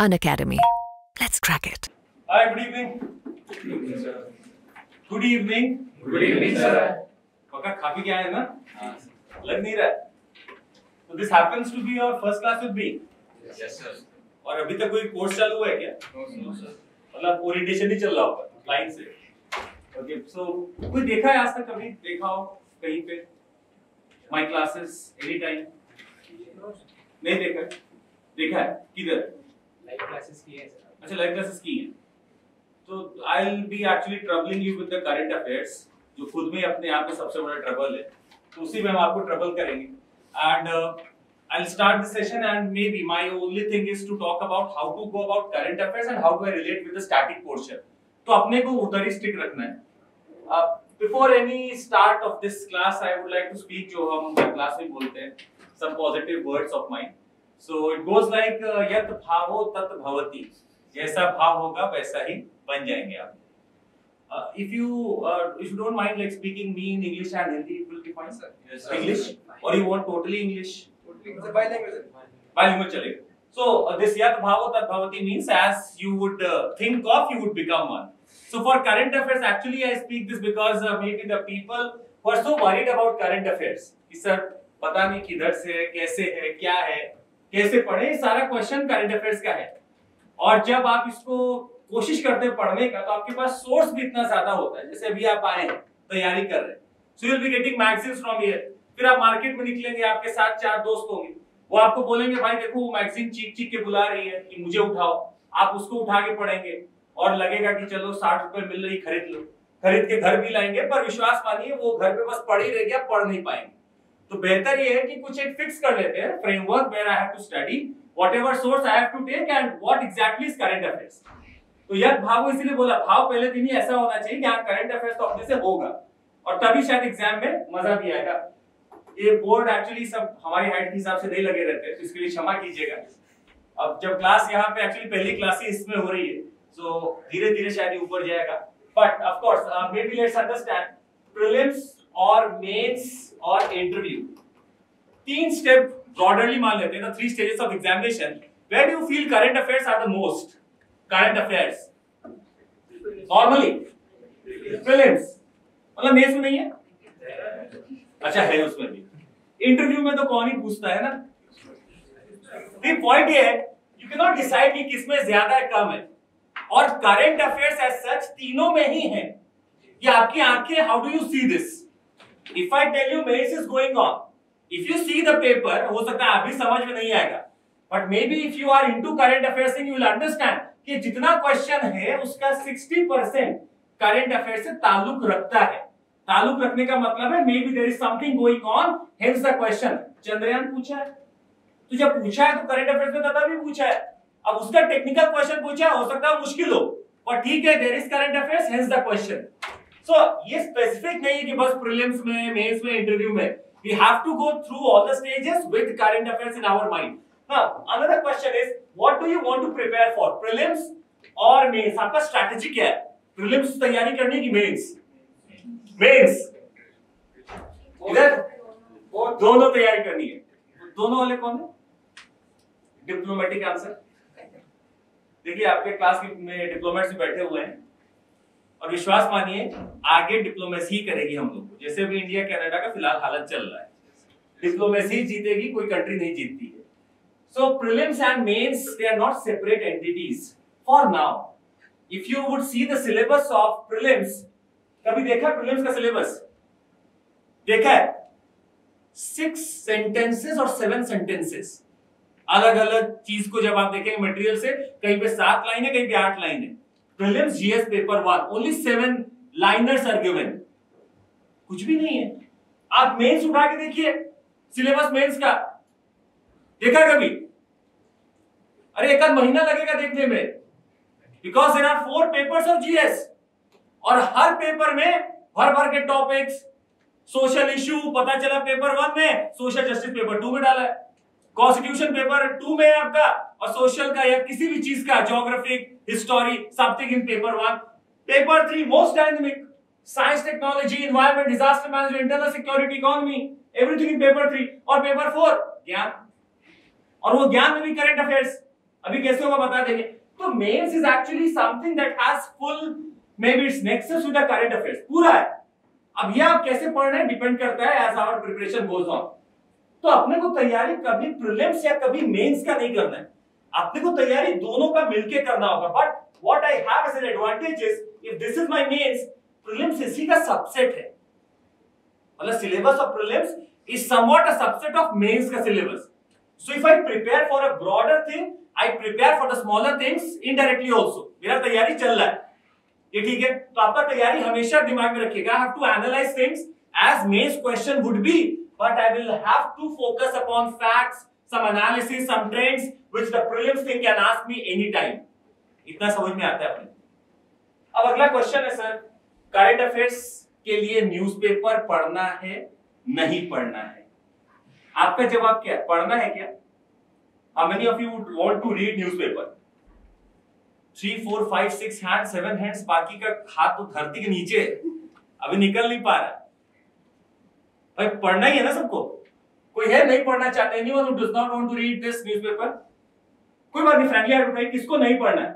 An academy. Let's crack it. Hi, good evening. Good evening, sir. Good evening. Good evening, sir. पक्का खा के आए ना लग नहीं रहा तो this happens to be your first class with me Yes, sir. और अभी तक कोई कोर्स चालू हुआ है क्या No, sir. मतलब ओरिएंटेशन ही चल रहा होगा क्लाइंट से ओके सो कोई देखा है आज तक कभी देखा हो कहीं पे माय क्लासेस एनी टाइम नहीं देखा देखा है किधर अच्छा लाइव क्लासेस की हैं। तो I will be actually troubling you with the current affairs जो खुद में अपने आप में सबसे बड़ा ट्रबल है। तो उसी में हम आपको ट्रबल करेंगे। And I will start the session and maybe my only thing is to talk about how to go about current affairs and how do I relate with the static portion तो अपने को उधर ही stick रखना है। Before any start of this class I would like to speak जो हम class में बोलते हैं, some positive words of mine so it goes like uh, यत भावो तत भवति जैसा भाव होगा वैसा ही बन जाएँगे आप uh, if you uh, if you don't mind like speaking me in english and hindi it will be fine sir Yes, sir. english or you want totally english It's a bilingual. bilingual चलेगा so uh, this yat bhavo tat bhavati means as you would uh, think of you would become one so for current affairs actually i speak this because uh, maybe the people who are so worried about current affairs कि sir पता नहीं किधर से है कैसे है क्या है कैसे पढ़े सारा क्वेश्चन करंट अफेयर्स का है। और जब आप इसको कोशिश करते हैं पढ़ने का तो आपके पास सोर्स भी इतना ज़्यादा होता है। जैसे अभी आप आए हैं, तैयारी कर रहे हैं। सो गेटिंग फ्रॉम हियर फिर आप मार्केट में निकलेंगे, आपके साथ चार दोस्त होंगे। वो आपको बोलेंगे, भाई देखो, वो मैगजीन चीख चीख के बुला रही है कि मुझे उठाओ। आप उसको उठा के पढ़ेंगे। और लगेगा कि चलो, साठ रुपए मिल रही, खरीद लो। खरीद के घर भी लाएँगे, पर विश्वास मानिए, वो घर पे बस पढ़ ही रह गया पढ़ नहीं पाएँगे। तो बेहतर ये है कि कुछ एक फिक्स कर लेते हैं framework where I have to study whatever source I have to take and what exactly is current affairs तो यह भाव इसीलिए बोला, भाव पहले दिन ही ऐसा होना चाहिए कि हाँ करंट अफेयर्स तो अपने से होगा। और तभी शायद एग्ज़ाम में मज़ा भी आएगा। ये बोर्ड एक्चुअली सब हमारी हाइट के हिसाब से नहीं लगे रहते तो इसके लिए क्षमा कीजिएगा। अब जब क्लास यहाँ पे एक्चुअली पहली क्लास ही इसमें हो रही है सो धीरे धीरे शायद ऊपर जाएगा। But of course maybe let's understand prelims और मेंस और इंटरव्यू तीन स्टेप ब्रॉडरली मान लेते हैं three stages of examination where do feel current affairs are the most current affairs normally prelims मतलब मेंस में नहीं है? अच्छा है उसमें भी. इंटरव्यू में तो कौन ही पूछता है ना? पॉइंट ये है यू कैन नॉट डिसाइड कि किसमें ज़्यादा है, कम है. और करंट अफेयर्स एज सच तीनों में ही है. ये आपकी आँखें how do you see this if I tell you mains is going on if you see the paper हो सकता है अभी समझ में नहीं आएगा। But maybe if you are into current affairs you will understand कि जितना क्वेश्चन है, उसका 60 परसेंट करंट अफेयर से ताल्लुक रखता है। ताल्लुक रखने का मतलब है maybe there is something going on hence the question Chandrayaan पूछा है। तो जब पूछा है तो करंट अफेयर्स में तथा भी पूछा है। अब उसका टेक्निकल क्वेश्चन पूछा है, हो सकता है मुश्किल हो। पर ठीक है there is current affair hence the question so ये स्पेसिफिक नहीं है कि बस प्रीलिम्स में मेंस में इंटरव्यू में. We have to go through all the stages with current affairs in our mind हाँ another question is what do you want to prepare for prelims और मेंस आपका स्ट्रेटजी क्या है? प्रीलिम्स तैयारी करने की मेंस मेंस इधर, दोनों तैयारी करनी है. दोनों वाले कौन है? डिप्लोमेटिक आंसर देखिए, आपके क्लास में डिप्लोमेट्स बैठे हुए हैं. और विश्वास मानिए, आगे डिप्लोमेसी करेगी हम लोग को। जैसे भी इंडिया कनाडा का फ़िलहाल हालत चल रहा है। डिप्लोमेसी जीतेगी, कोई कंट्री नहीं जीतती है। So prelims and mains they are not separate entities for now if you would see the syllabus of prelims कभी देखा प्रीलिम्स का सिलेबस देखा है? सिक्स सेंटेंसेस और सेवन सेंटेंसेस अलग अलग चीज़ को जब आप देखेंगे मटेरियल से, कहीं पे सात लाइन है, कहीं पे आठ लाइन है। Prelims GS paper one. Only seven liners are given. कुछ भी नहीं है। आप मेंस उठा के देखिए सिलेबस मेंस का। देखा कभी? अरे एक आध महीना लगेगा देखने में। Because there are four papers of GS और हर पेपर में भर भर के टॉपिक्स सोशल इश्यू पता चला पेपर वन में सोशल जस्टिस पेपर टू में डाला है। कॉन्स्टिट्यूशन पेपर टू में आपका, और सोशल का या किसी भी चीज़ का geographic history something in paper one paper three most dynamic science technology environment disaster management internal security economy everything in paper three और पेपर फोर ज्ञान. और वो ज्ञान में भी करंट अफेयर्स अभी कैसे होगा बता देंगे. तो mains is actually something that has full maybe it's nexus with the current affairs पूरा है. अब ये आप कैसे पढ़ रहे हैं डिपेंड करता है as our preparation goes on तो अपने को तैयारी कभी प्रिलिम्स या कभी मेंस का नहीं करना है। अपने को तैयारी दोनों का मिलके करना होगा। But what I have as an advantage is if this is my mains prelims इसी का सबसेट है। मतलब syllabus of prelims is somewhat a subset of mains का syllabus so if I prepare for a broader thing I prepare for the smaller things indirectly also मेरा तैयारी चल रहा है। ये ठीक है। तो आपका तैयारी हमेशा दिमाग में रखिएगा। Have to analyse things as mains question would be but I will have to focus upon facts, some analysis, some trends which the prelims thing can ask me anytime. इतना समझ में आता है अपने। अब अगला क्वेश्चन है सर करंट अफेयर्स के लिए न्यूज़पेपर पढ़ना है नहीं पढ़ना है? आपका जवाब क्या है? पढ़ना है क्या? How many of you want to read newspaper three four five six hand seven hands बाकी का हाथ तो धरती के नीचे अभी निकल नहीं पा रहा। भाई, पढ़ना ही है ना सबको? कोई है नहीं पढ़ना चाहते anyone who does not want to read this newspaper कोई बात नहीं फ्रेंकली एडवर्टाइज किसको नहीं पढ़ना है?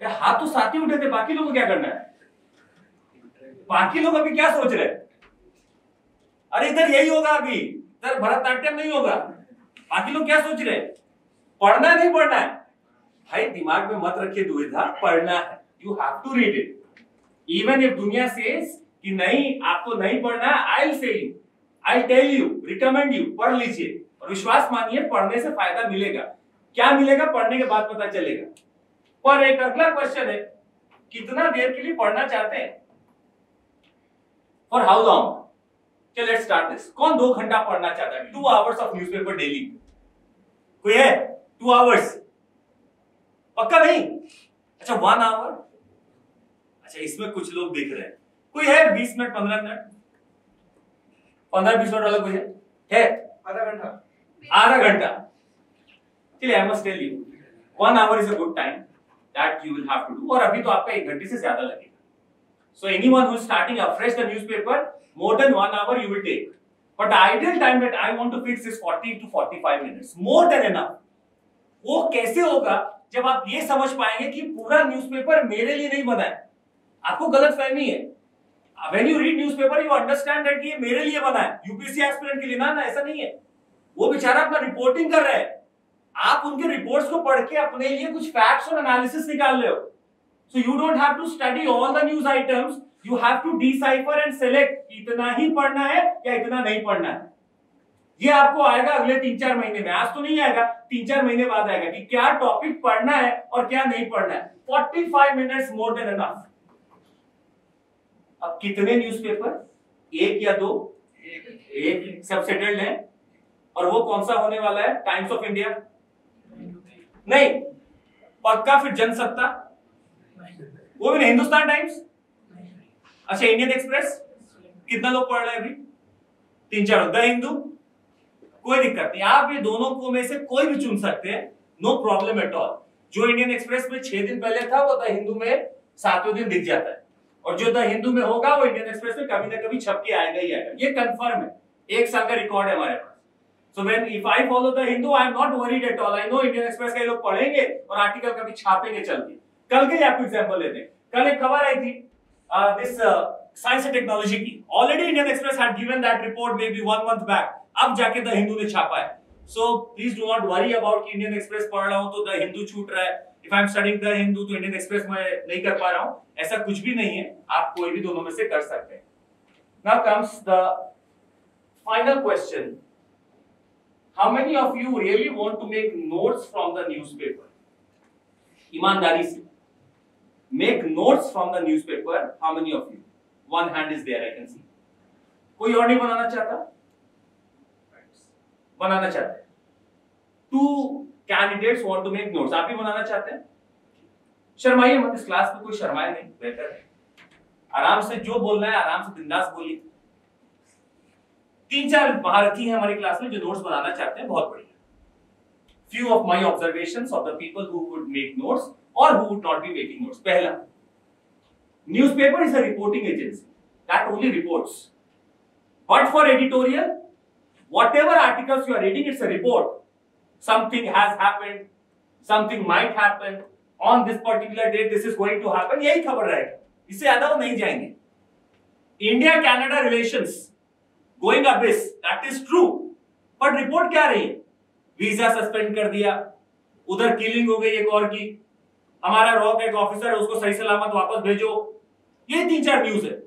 ये हाथ तो साथ ही उठे थे, बाकी लोगों को क्या करना है? बाकी लोग अभी क्या सोच रहे अरे, इधर यही होगा अभी, इधर भरतनाट्यम नहीं होगा। बाकी लोग क्या सोच रहे पढ़ना नहीं पढ़ना है? भाई, दिमाग में मत रखिए, दुविधा, पढ़ना है। You have to read it even if दुनिया सेज कि नहीं, आपको नहीं पढ़ना I say you I tell you recommend you पढ़ लीजिए. और विश्वास मानिए, पढ़ने से फ़ायदा मिलेगा. क्या मिलेगा? पढ़ने के बाद पता चलेगा. पर एक अगला क्वेश्चन है, कितना देर के लिए पढ़ना चाहते हैं? फॉर हाउ लॉन्ग चलो लेट्स स्टार्ट दिस कौन दो घंटा पढ़ना चाहता है? Two hours of newspaper daily कोई है? टू आवर्स पक्का नहीं? अच्छा वन आवर अच्छा इसमें कुछ लोग देख रहे हैं. कोई है? बीस मिनट पंद्रह मिनट। पंद्रह बीस मिनट वाला कोई है? है। आधा घंटा। आधा घंटा। चलिए I must tell you one hour is a good time that you will have to do और अभी तो आपका एक घंटे से ज़्यादा लगेगा। So anyone who is starting afresh the newspaper more than one hour you will take. But the ideal time that i want to fix is 40 to 45 minutes. More than enough. वो कैसे होगा जब आप ये समझ पाएँगे कि पूरा न्यूज़पेपर मेरे लिए नहीं बना है? आपको गलत फहमी है। When you read newspaper you understand that ये मेरे लिए बना है। यूपीएससी एस्पिरेंट के लिए ना ना, ऐसा नहीं है। वो बेचारा अपना रिपोर्टिंग कर रहे हैं। आप उनके रिपोर्ट्स को पढ़ के अपने लिए कुछ फैक्ट्स और एनालिसिस निकाल रहे हो। So you don't have to study all the news items you have to decipher and select इतना ही पढ़ना है या इतना नहीं पढ़ना है। ये आपको आएगा अगले तीन चार महीने में। आज तो नहीं आएगा तीन चार महीने बाद आएगा कि क्या टॉपिक पढ़ना है और क्या नहीं पढ़ना है। 45 मिनट्स मोर देन एनफ अब कितने न्यूज़पेपर एक या दो? एक सब सेटल्ड है। और वो कौन सा होने वाला है? टाइम्स ऑफ़ इंडिया नहीं। पक्का फिर जनसत्ता? वो भी नहीं। हिंदुस्तान टाइम्स अच्छा इंडियन एक्सप्रेस कितना लोग पढ़ रहे हैं अभी? तीन चार द हिंदू? कोई दिक्कत नहीं। आप ये दोनों को में से कोई भी चुन सकते हैं। नो प्रॉब्लम एट ऑल जो इंडियन एक्सप्रेस में छह दिन पहले था, वो द हिंदू में सातवें दिन दिख जाता है। और जो द हिंदू में होगा, वो इंडियन एक्सप्रेस में कभी ना कभी छप के आएगा ही आएगा। ये कंफर्म है। एक साल का रिकॉर्ड है हमारे पास। So when if I follow the Hindu I am not worried at all I know Indian Express का ये लोग पढ़ेंगे और आर्टिकल कभी छापेंगे चल के कल के आपको एग्जांपल लेते हैं। कल एक खबर आई थी दिस साइंस एंड टेक्नोलॉजी की। Already Indian Express had given that report maybe one month back अब जाके द हिंदू ने छापा है। So please do not worry about Indian Express पढ़ रहा हूँ तो द हिंदू छूट रहा है। If I am studying the Hindu तो इंडियन एक्सप्रेस में नहीं कर पा रहा हूँ। ऐसा कुछ भी नहीं है। आप कोई भी दोनों में से कर सकते हैं। Now comes the final question how many of you really want to make notes from the newspaper ईमानदारी से। Make notes from the newspaper how many of you one hand is there I can see कोई और नहीं बनाना चाहता? बनाना चाहते two candidates want to make आप भी बनाना चाहते हैं? शर्माइए मत, इस क्लास में कोई शर्माए नहीं, बेहतर है। आराम से जो बोलना है, आराम से बिंदास बोलिए। तीन चार महारथी हैं हमारी क्लास में जो नोट्स बनाना चाहते हैं, बहुत बढ़िया। Few of my observations of the people who would make notes और who would not be making notes पहला newspaper is a reporting agency that only reports but for editorial whatever articles you are reading it's a report something has happened something might happen on this particular date this is going to happen यही खबर रहेगी। इससे ज़्यादा वो नहीं जाएँगे। India Canada relations going abyss that is true but report क्या रही? वीज़ा सस्पेंड कर दिया। उधर किलिंग हो गई एक और की। हमारा रॉक एक ऑफिसर है, उसको सही सलामत वापस भेजो। ये तीन चार न्यूज़ है।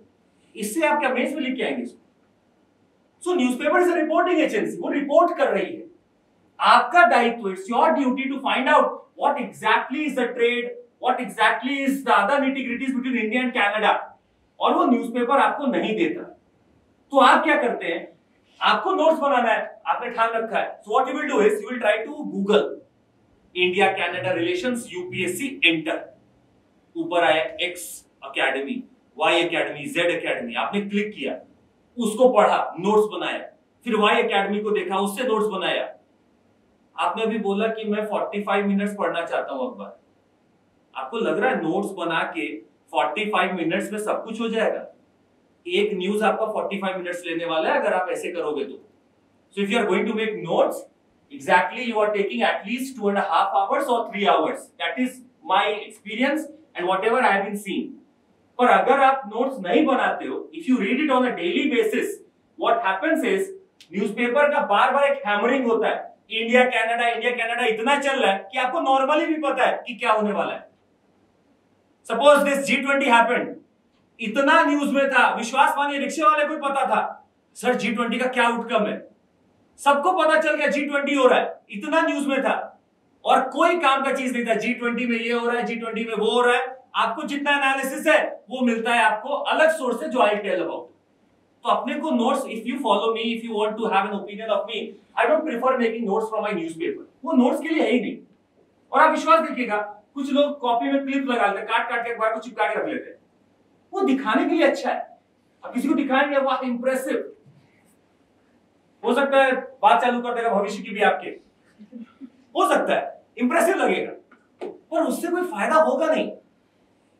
इससे आप क्या मेज में लिख के आएँगे so newspaper is reporting agency वो रिपोर्ट कर रही है। आपका दायित्व it's your duty to find out what exactly is the trade what exactly is the other nitty gritties between India and Canada और वो न्यूज़पेपर आपको नहीं देता। तो आप क्या करते हैं? आपको नोट्स बनाना है, आपने ठान रखा है। So what you will do is you will try to Google India Canada relations UPSC enter ऊपर आया X academy Y academy Z academy आपने क्लिक किया, उसको पढ़ा नोट्स बनाया। फिर वाई अकेडमी को देखा, उससे नोट्स बनाया। आपने भी बोला कि मैं 45 मिनट्स पढ़ना चाहता हूँ अखबार। आपको लग रहा है नोट्स बना के 45 मिनट्स में सब कुछ हो जाएगा? एक न्यूज़ आपका 45 मिनट्स लेने वाला है, अगर आप ऐसे करोगे तो। So if you are going to make notes are taking at least two and a half hours or three hours. That is my experience and whatever i have been seeing. पर अगर आप नोट्स नहीं बनाते हो if you read it on a daily basis what happens is newspaper का बार बार एक हैमरिंग होता है। इंडिया कनाडा इंडिया कनाडा इतना चल रहा है कि आपको नॉर्मली भी पता है कि क्या होने वाला है। सपोज़ दिस जी ट्वेंटी इतना न्यूज़ में था, विश्वास मानिए, रिक्शे वाले को पता था, सर जी ट्वेंटी का क्या आउटकम है? सबको पता चल गया जी ट्वेंटी हो रहा है, इतना न्यूज़ में था। और कोई काम का चीज़ नहीं था जी ट्वेंटी में ये हो रहा है जी ट्वेंटी में वो हो रहा है। आपको जितना एनालिसिस है, वो मिलता है आपको अलग सोर्स से जो आई टेल अबाउट तो अपने को notes if you follow me if you want to have an opinion of me I don't prefer making notes from my newspaper वो नोट्स के लिए है ही नहीं। और आप विश्वास देखिएगा, कुछ लोग कॉपी में क्लिप लगा लेते काट काट के अखबार को चिपका के रख लेते हैं। वो दिखाने के लिए अच्छा है। अब किसी को दिखाएँगे, वाह इंप्रेसिव हो सकता है बात चालू कर देगा भविष्य की भी आपके। हो सकता है इंप्रेसिव लगेगा। पर उससे कोई फ़ायदा होगा नहीं।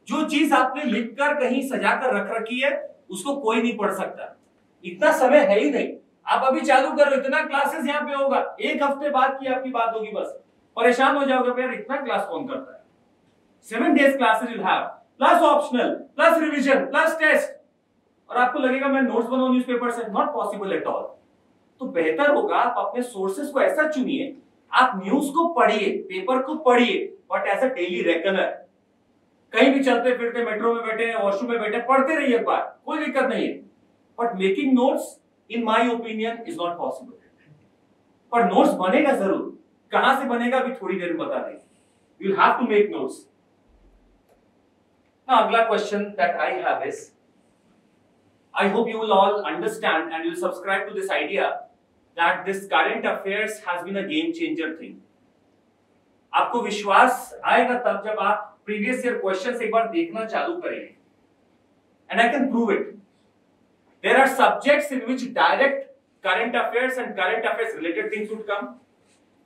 जो चीज़ आपने लिखकर कहीं सजा कर रख रखी है उसको कोई नहीं पढ़ सकता। इतना समय है ही नहीं। आप अभी चालू करो इतना क्लासेस यहाँ पे होगा। एक हफ़्ते बाद की आपकी बात होगी बस। परेशान हो जाओगे यार, इतना क्लास कौन करता है? Seven days have plus optional plus revision plus test और आपको लगेगा, मैं नोट्स बनाऊ न्यूज़पेपर से? नॉट पॉसिबल एट ऑल तो बेहतर होगा, आप अपने सोर्सेस को ऐसा चुनिए। आप न्यूज़ को पढ़िए पेपर को पढ़िए but as a daily reckoner कहीं भी चलते फिरते मेट्रो में बैठे वॉशरूम में बैठे पढ़ते रहिए एक बार, कोई दिक्कत नहीं है। But making notes in my opinion is not possible पर नोट्स बनेगा ज़रूर। कहाँ से बनेगा अभी थोड़ी देर में बता देंगे you have to make notes अगला question that I have is I hope you will all understand and you'll subscribe to this idea that this current affairs has been a game changer thing. आपको विश्वास आएगा तब जब आप previous year questions एक बार देखना चालू करेंगे। And I can prove it there are subjects in which direct current affairs and current affairs related things would come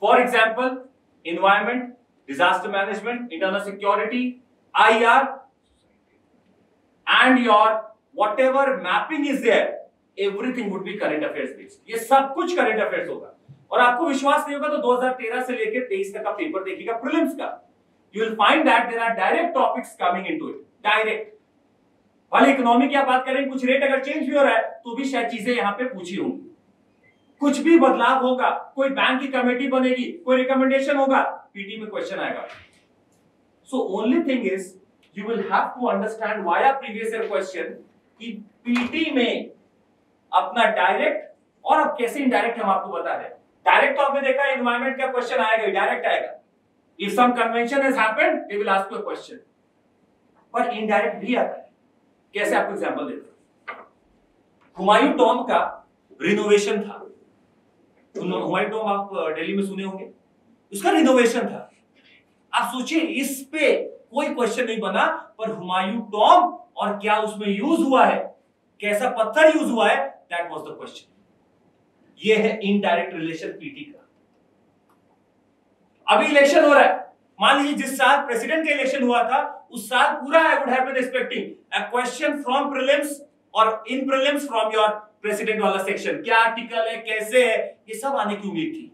for example environment disaster management internal security I R and your whatever mapping is there everything would be current affairs ये सब कुछ current affair होगा। और आपको विश्वास नहीं होगा तो 2013 से लेकर 23 तक का पेपर देखिएगा प्रीलिम्स का। You will find that there are direct topics coming into it. Direct. वाले इकोनॉमी की आप बात करें, कुछ रेट अगर चेंज भी हो रहा है तो भी शायद चीज़ें यहाँ पे पूछी होंगी। कुछ भी बदलाव होगा, कोई बैंक की कमेटी बनेगी, कोई रिकमेंडेशन होगा पीटी में क्वेश्चन आएगा। So only thing is you will have to understand via previous year question कि पीटी में अपना डायरेक्ट और अब कैसे इनडायरेक्ट हम आपको बता दें डायरेक्ट तो आपने देखा एनवायरमेंट का क्वेश्चन आएगा डायरेक्ट आएगा। If some convention has happened they will ask you a question पर इनडायरेक्ट भी आता है। कैसे आपको एग्जांपल देता हुमायूं टॉम का रिनोवेशन था। हुमायूं टॉम आप दिल्ली में सुने होंगे? उसका रिनोवेशन था। आप सोचिए, इस पे कोई क्वेश्चन नहीं बना, पर हुमायूं टॉम और क्या उसमें यूज़ हुआ है? कैसा पत्थर यूज़ हुआ है? दैट वाज द क्वेश्चन ये है इनडायरेक्ट रिलेशन पीटी का। अभी इलेक्शन हो रहा है। मान लीजिए जिस साल प्रेसिडेंट का इलेक्शन हुआ था, उस साल पूरा I would have been expecting a question from prelims और in prelims from your president वाला सेक्शन क्या आर्टिकल है, कैसे है, ये सब आने की उम्मीद थी।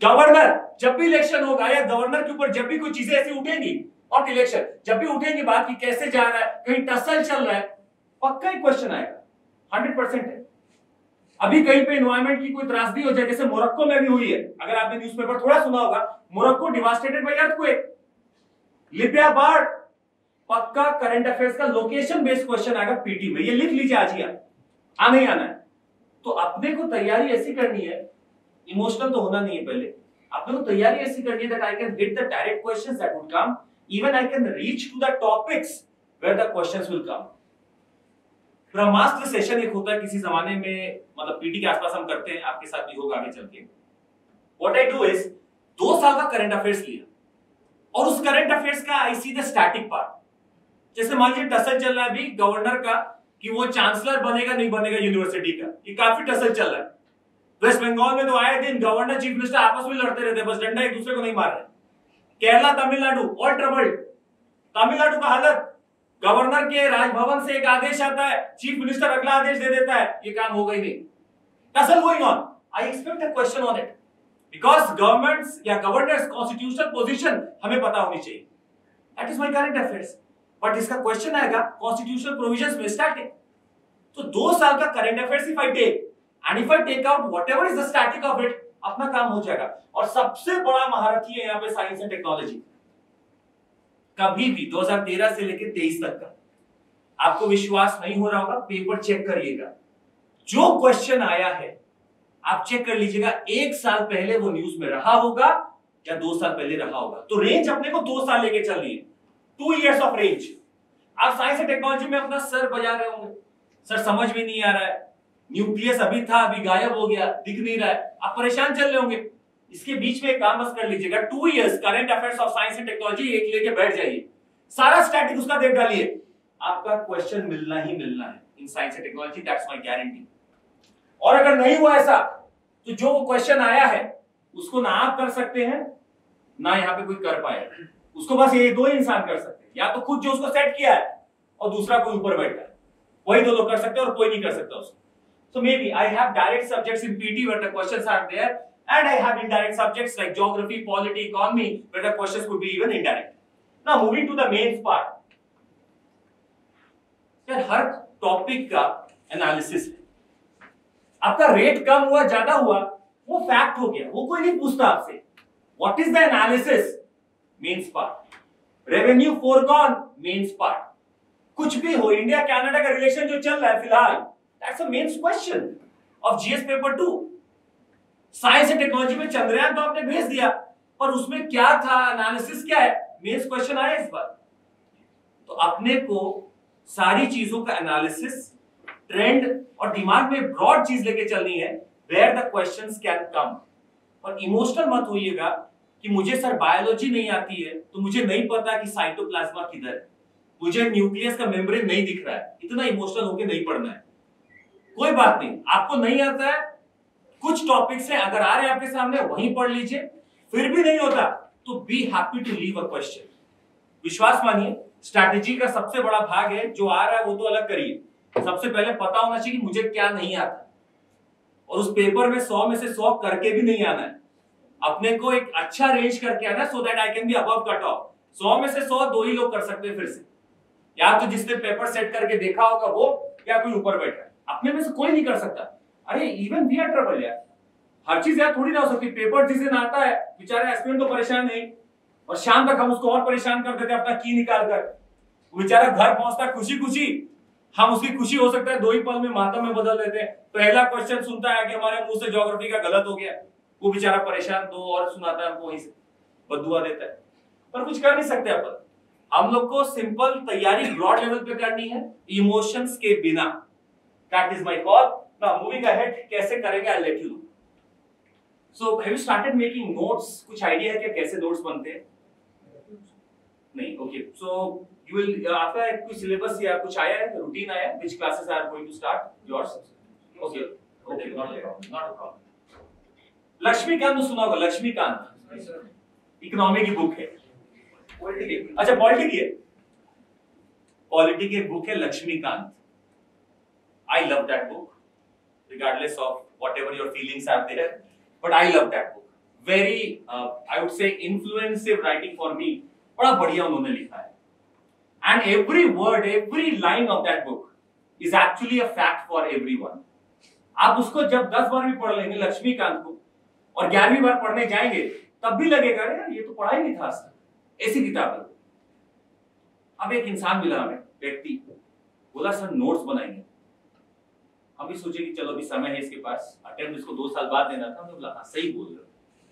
गवर्नर जब भी इलेक्शन होगा या गवर्नर के ऊपर जब भी कोई चीज़ें ऐसी उठेंगी, और इलेक्शन जब भी उठेंगी बात की कैसे जा रहा है, कहीं टसल चल रहा है, पक्का ही क्वेश्चन आएगा। हंड्रेड परसेंट अभी कहीं पे एनवायरमेंट की कोई त्रासदी हो जाए, जैसे मोरक्को में भी हुई है, अगर आपने न्यूज़पेपर थोड़ा सुना होगा, Morocco devastated by earthquake Libya बाढ़, पक्का करंट अफेयर्स का लोकेशन बेस्ड क्वेश्चन आएगा पीटी में, ये लिख लीजिए आज ही आप, आना ही आना है। तो अपने को तैयारी ऐसी करनी है इमोशनल तो होना नहीं है पहले, अपने को तैयारी ऐसी करनी है that I can get the direct questions that would come even I can reach to the topics where the questions will come Brahmastra session एक होता है किसी जमाने में मतलब पीटी के आसपास हम करते हैं, आपके साथ भी होगा आगे चल के। व्हाट आई डू इज़ दो साल का करंट अफेयर्स लिया। और उस करंट अफेयर्स का I see the static part जैसे मान लीजिए टसल चल रहा है अभी गवर्नर का, कि वो चांसलर बनेगा, नहीं बनेगा यूनिवर्सिटी का। ये काफ़ी टसल चल रहा है। वेस्ट बंगाल में तो आए दिन गवर्नर चीफ मिनिस्टर आपस में लड़ते रहते बस डंडा एक दूसरे को नहीं मार रहे। केरला, तमिलनाडु ऑल ट्रबल्ड तमिलनाडु का हालत गवर्नर के राजभवन से एक आदेश आता है, चीफ मिनिस्टर अगला आदेश दे देता है, ये काम ही नहीं। Expect a question on it because governments या गवर्नर्स कॉन्स्टिट्यूशनल पोजीशन हमें पता होनी चाहिए। बट इसका क्वेश्चन आएगा कॉन्स्टिट्यूशनल प्रोविजंस में स्टैटिक तो दो साल का current affairs if I take and if I take out whatever is the static of it अपना काम हो जाएगा। और सबसे बड़ा महारथी है यहाँ पे साइंस एंड टेक्नोलॉजी कभी भी 2013 से लेकर 23 तक का। आपको विश्वास नहीं हो रहा होगा, पेपर चेक करिएगा। जो क्वेश्चन आया है, आप चेक कर लीजिएगा, एक साल पहले वो न्यूज़ में रहा होगा या दो साल पहले रहा होगा? तो रेंज अपने को दो साल लेके चल रही है। टू इयर्स ऑफ़ रेंज आप साइंस एंड टेक्नोलॉजी में अपना सर बजा रहे होंगे। सर समझ में नहीं आ रहा है। न्यूक्लियस अभी था, अभी गायब हो गया, दिख नहीं रहा है। आप परेशान चल रहे होंगे। इसके बीच में काम बस कर लीजिएगा। Two years current affairs of science and technology एक लेके बैठ जाइए। सारा स्टैटिक उसका देख डालिए। आपका क्वेश्चन मिलना ही मिलना है in science and technology that's my guarantee और अगर नहीं हुआ ऐसा तो जो क्वेश्चन आया है उसको ना आप कर सकते हैं ना यहाँ पे कोई कर पाएगा उसको बस ये दो इंसान कर सकते हैं। या तो खुद जो उसको सेट किया है और दूसरा कोई ऊपर बैठा है। वही दो लोग कर सकते हैं और कोई नहीं कर सकता उसको। So maybe I have direct subjects in PT where the questions are there, and I have indirect subjects like geography, polity, economy where the questions could be even indirect. Now moving to the main part. यार हर topic का analysis है। आपका rate कम हुआ ज़्यादा हुआ वो fact हो गया। वो कोई नहीं पूछता आपसे। What is the analysis mains part revenue forgone mains part कुछ भी हो इंडिया कनाडा का रिलेशन जो चल रहा है फ़िलहाल that's a mains question of GS paper two science and technology में चंद्रयान तो आपने भेज दिया, पर उसमें क्या था? एनालिसिस क्या है? मेंस क्वेश्चन आया इस बार। तो अपने को सारी चीज़ों का एनालिसिस ट्रेंड और दिमाग में ब्रॉड चीज़ लेके चलनी है where the questions can come और इमोशनल मत होइएगा कि मुझे सर बायोलॉजी नहीं आती है तो मुझे नहीं पता कि साइटोप्लाज्मा किधर है। मुझे न्यूक्लियस का मेम्ब्रेन नहीं दिख रहा है। इतना इमोशनल होके नहीं पढ़ना है। कोई बात नहीं, आपको नहीं आता है कुछ टॉपिक्स हैं, अगर आ रहे हैं आपके सामने, वहीं पढ़ लीजिए। फिर भी नहीं होता तो be happy to leave a question विश्वास मानिए स्ट्रैटेजी का सबसे बड़ा भाग है, जो आ रहा है, वो तो अलग करिए। सबसे पहले पता होना चाहिए कि मुझे क्या नहीं आता। और उस पेपर में सौ में से सौ करके भी नहीं आना है। अपने को एक अच्छा रेंज करके आना so that I can be above cut off सौ में से सौ दो ही लोग कर सकते हैं फिर से। या तो जिसने पेपर सेट करके देखा होगा वो, या कोई ऊपर बैठा है। अपने में से कोई नहीं कर सकता। अरे इवन वी आर ट्रबल यार। हर चीज़ यार थोड़ी ना हो सकती। पेपर जिस दिन आता है, बेचारे एस्पिरेंट तो परेशान नहीं। और शाम तक हम उसको और परेशान कर देते अपना की निकाल कर। बेचारा घर पहुँचता खुशी खुशी हम उसकी खुशी हो सकता है, दो ही पल में मातम में बदल देते हैं। पहला क्वेश्चन सुनता है कि हमारे मुँह से ज्योग्राफी का गलत हो गया। वो बेचारा परेशान, दो और सुनाता है हमको वहीं से बदुआ देता है। पर कुछ कर नहीं सकते अपन। हम लोग को सिंपल तैयारी ब्रॉड लेवल पे करनी है इमोशंस के बिना। That is my call now moving ahead कैसे करेंगे I let you so have you started making notes कुछ आइडिया है क्या कैसे नोट्स बनते हैं? नहीं ओके सो यू विल आपका कोई सिलेबस या कुछ आया है? रूटीन आया है? Which classes are going to start yours okay okay not a problem not a problem Laxmikanth तो सुना होगा लक्ष्मीकांत। इकोनॉमी की बुक है। अच्छा पॉलिटी की है? पॉलिटी की बुक है Laxmikanth. I love that book regardless of whatever your feelings are there. But i love that book. Very I would say influencive writing for me बड़ा बढ़िया उन्होंने लिखा है। And every word every line of that book is actually a fact for everyone आप उसको जब दस बार भी पढ़ लेंगे, लक्ष्मीकांत को, और ग्यारहवीं बार पढ़ने जाएँगे, तब भी लगेगा यार, ये तो पढ़ा ही नहीं था आज ऐसी किताब है। अब एक इंसान मिला हमें, व्यक्ति, बोला, सर नोट्स बनाएँगे। हम भी सोचे कि चलो अभी समय है इसके पास। अटेम्प्ट इसको दो साल बाद देना था। हमने बोला हाँ सही बोल रहे हो।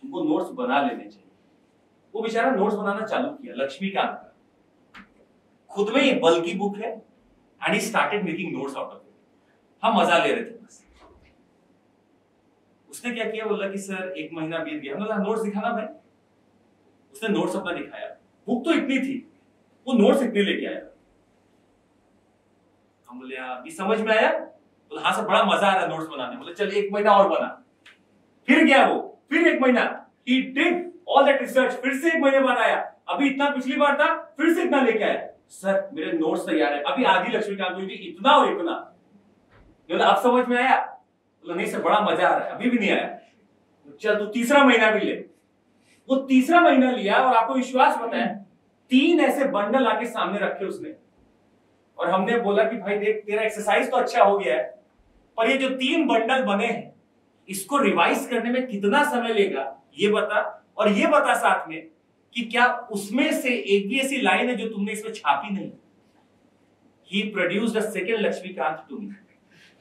तुमको नोट्स बना लेने चाहिए। वो बेचारा नोट्स बनाना चालू किया लक्ष्मीकांत का खुद में ही बल्कि बुक है and he started making notes out of it हम मज़ा ले रहे थे बस। उसने क्या किया? बोला कि, सर, एक महीना बीत गया। हमने नोट्स दिखाना भाई। उसने नोट्स अपना दिखाया। बुक तो इतनी थी। वो नोट्स इतने लेके आया। हम बोले हाँ अभी समझ में आया? बोले हाँ सर, बड़ा मज़ा आ रहा है नोट्स बनाने बोले, चल, एक महीना और बना। फिर गया वो, फिर एक महीना। He did all that research फिर से एक महीने बाद आया अभी इतना पिछली बार था, फिर से इतना लेके आया। सर, मेरे नोट्स तैयार है। अभी आधी लक्ष्मीकांत हुई इतना और इतना। बोले, अब समझ में आया? बोला, नहीं सर, बड़ा मज़ा आ रहा है। अभी भी नहीं आया। चल, तू तीसरा महीना भी ले। वो तीसरा महीना लिया और आपको विश्वास बताया, तीन ऐसे बंडल आके सामने रखे उसने। और हमने बोला कि, भाई देख, तेरा एक्सरसाइज तो अच्छा हो गया है। पर ये जो तीन बंडल बने हैं इसको रिवाइज करने में कितना समय लेगा ये बता और ये बता साथ में कि क्या उसमें से एक भी ऐसी लाइन है जो तुमने इसमें छापी नहीं he produced second Laxmikanth Lakshmikant to me.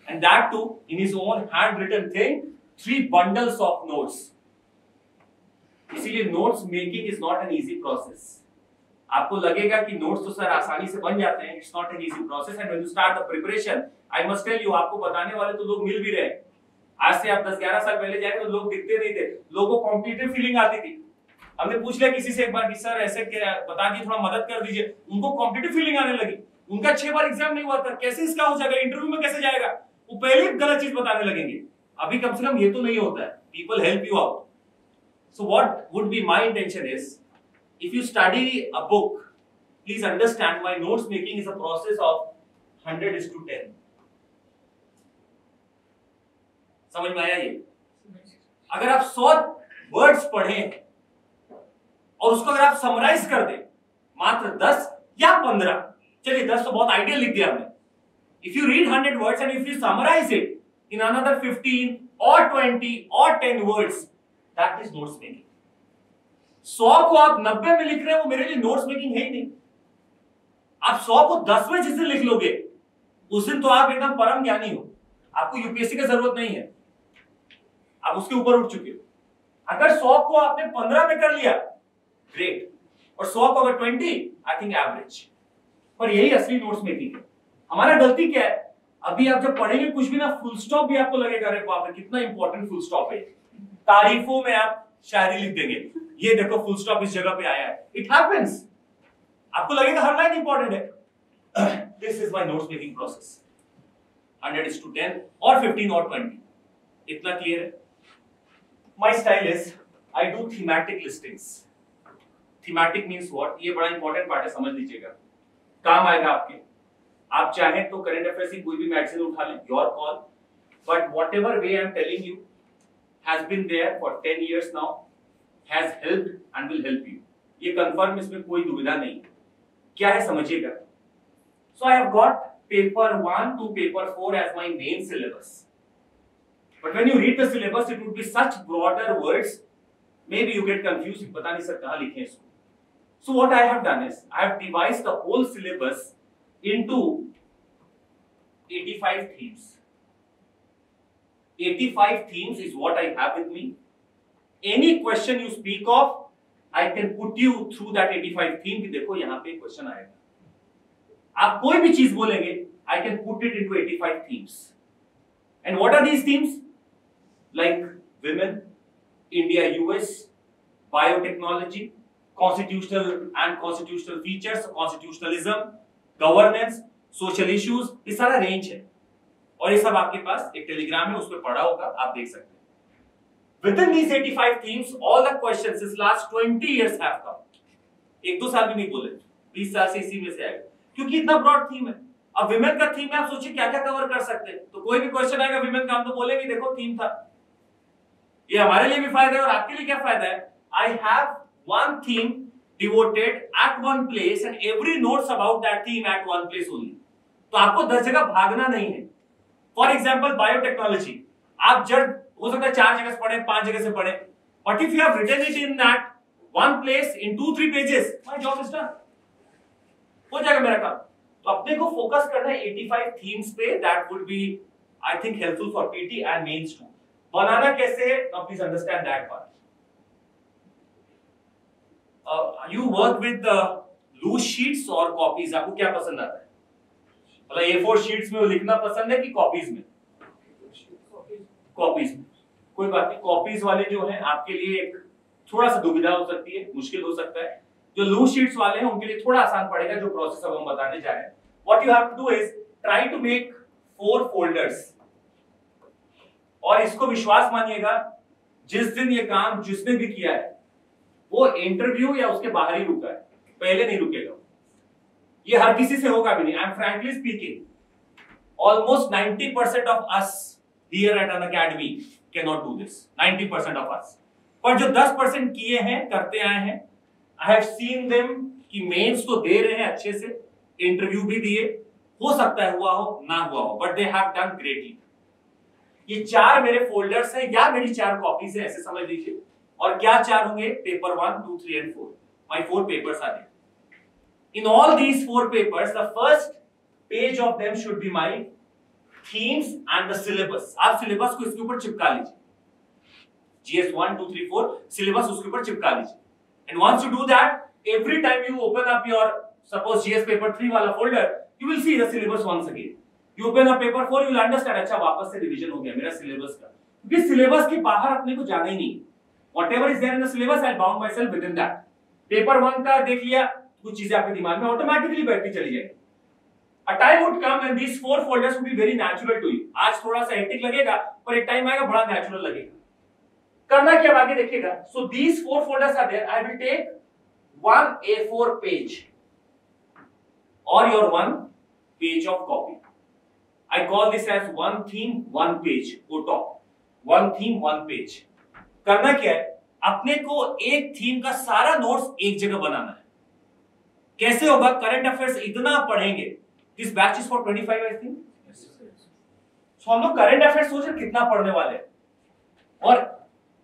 And that too in his own handwritten thing, three bundles of notes. इसीलिए notes making is not an easy process आपको लगेगा कि नोट्स तो सर आसानी से बन जाते हैं it's not an easy process and when you start the preparation I must tell you आपको बताने वाले तो लोग मिल भी रहे आज से आप 10 11 साल पहले जाएँगे तो लोग दिखते नहीं थे। लोगों को कॉम्पिटिटिव फीलिंग आती थी। हमने पूछ लिया किसी से एक बार कि सर ऐसे बता दिए थोड़ा मदद कर दीजिए। उनको कॉम्पिटिटिव फीलिंग आने लगी। उनका छह बार एग्ज़ाम नहीं हुआ था। कैसे इसका हो जाएगा? इंटरव्यू में कैसे जाएगा? वो पहले ही गलत चीज़ बताने लगेंगे। अभी कम से कम ये तो नहीं होता है। People help you out so what would be my intention is if you study a book, please understand my notes making is a process of 100 is to 10 समझ में आया ये? अगर आप 100 वर्ड्स पढ़ें और उसको अगर आप समराइज कर दें, मात्र 10 या 15 चलिए 10 तो बहुत आइडियल लिख दिया हमने। If you read 100 words and if you summarise it in another 15 और 20 और 10 words that is notes making सौ को आप नब्बे में लिख रहे हैं, वो मेरे लिए नोट्स मेकिंग है ही नहीं। आप सौ को दस में जिस दिन लिख लोगे, उस दिन तो आप एकदम परम ज्ञानी हो। आपको यूपीएससी की ज़रूरत नहीं है। आप उसके ऊपर उठ चुके हो। अगर सौ को आपने पंद्रह में कर लिया ग्रेट और सौ को अगर ट्वेंटी आई थिंक एवरेज पर यही असली नोट्स मेकिंग है। हमारा गलती क्या है? अभी आप जब पढ़ेंगे, कुछ भी ना फुल स्टॉप भी आपको लगेगा, अरे बाप कितना इंपॉर्टेंट फुल स्टॉप है। तारीफों में आप शायरी लिख देंगे। ये देखो फुल स्टॉप इस जगह पे आया है। इट हैपेंस आपको लगेगा हर लाइन इंपॉर्टेंट है। This is my notes making process 100 is to 10 और 15 और 20 इतना क्लियर है? My style is I do thematic listings thematic means what ये बड़ा इंपॉर्टेंट पार्ट है, समझ लीजिएगा। काम आएगा आपके। आप चाहें तो करंट अफेयर्स की कोई भी मैगजीन उठा लें। Your call but whatever way I am telling you has been there for 10 years now has helped and will help you ये कंफर्म इसमें कोई दुविधा नहीं क्या है समझिएगा so I have got paper 1 to paper 4 as my main syllabus but when you read the syllabus it would be such broader words maybe you get confused पता नहीं सर कहाँ लिखे इसको so what i have done is i have devised the whole syllabus into 85 themes 85 themes is what I have with me. Any question you speak of, I can put you through that 85 theme कि देखो यहाँ पे question आएगा आप कोई भी चीज़ बोलेंगे I can put it into 85 themes. And what are these themes? Like women, India, US, biotechnology, constitutional and constitutional features, constitutionalism, governance, social issues, ये सारा रेंज है और ये सब आपके पास एक टेलीग्राम है, उस पर पढ़ा होगा, आप देख सकते हैं। Within these 85 themes, all the questions since last 20 years have come. एक दो साल भी नहीं बोले 20 साल से इसी में से आएगा क्योंकि इतना ब्रॉड थीम है। अब विमेन का थीम है, आप सोचिए क्या क्या कवर कर सकते हैं। तो कोई भी क्वेश्चन आएगा विमेन का हम तो बोलेंगे, देखो थीम था। ये हमारे लिए भी फ़ायदा है और आपके लिए क्या फ़ायदा है? I have one theme devoted at one place and every notes about that theme at one place only तो आपको दस जगह भागना नहीं है। फॉर एग्ज़ाम्पल बायोटेक्नोलॉजी आप जड़, हो सकता है चार जगह से पढ़े, पाँच जगह से पढ़े। But if you written it in that one place in two three pages my job is done हो जाएगा मेरा काम। तो अपने को फोकस करना है 85 थीम्स पे that would be I think helpful for PT and mains to बनाना कैसे है please understand that part you work with loose sheets और कॉपीज आपको क्या पसंद आता है? मतलब ए फोर शीट्स में वो लिखना पसंद है कि कॉपीज में? कॉपीज में। कोई बात नहीं कॉपीज वाले जो है, आपके लिए एक थोड़ा सा दुविधा हो सकती है, मुश्किल हो सकता है। जो लूज शीट्स वाले हैं, उनके लिए थोड़ा आसान पड़ेगा जो प्रोसेस अब हम बताने जा रहे हैं। What you have to do is try to make four folders और इसको विश्वास मानिएगा, जिस दिन ये काम जिसने भी किया है, वो इंटरव्यू या उसके बाहर ही रुका है। पहले नहीं रुकेगा। ये हर किसी से होगा भी नहीं। I am frankly speaking almost 90% of us here at an academy can not do this 90% of us पर जो 10% किए हैं, करते आए हैं आई हैव सीन देम कि मेंस तो दे रहे हैं अच्छे से इंटरव्यू भी दिए, हो सकता है हुआ हो, ना हुआ हो but they have done greatly ये चार मेरे फोल्डर्स हैं, या मेरी चार कॉपीज हैं, ऐसे समझ लीजिए। और क्या चार होंगे? Paper one two three and four my four papers are in all these four papers the first page of them should be my themes and the syllabus आप सिलेबस को इसके ऊपर चिपका लीजिए GS one two three four syllabus उसके ऊपर चिपका लीजिए And once you do that, every time you open up your suppose GS paper 3 wala folder, you will see the syllabus once again. You open up paper 4, you will understand अच्छा वापस से revision हो गया मेरा syllabus का क्योंकि syllabus के बाहर अपने को जाना ही नहीं whatever is there in the syllabus I'll bound myself within that paper one का देख लिया कुछ चीज़ें आपके दिमाग में ऑटोमेटिकली बैठती चली जाएगी। A time would come when these four folders would be very natural to you. आज थोड़ा सा हेक्टिक लगेगा, पर एक टाइम आएगा, बड़ा नेचुरल लगेगा। करना क्या आगे देखिएगा। So these four folders are there I will take one A four page और your one page of copy I call this as one theme one page वो top one theme one page करना क्या है? अपने को एक थीम का सारा नोट्स एक जगह बनाना है। कैसे होगा? करंट अफेयर्स इतना पढ़ेंगे। This batch is for 25 I think so हम लोग करंट अफेयर्स सोच कितना पढ़ने वाले हैं। और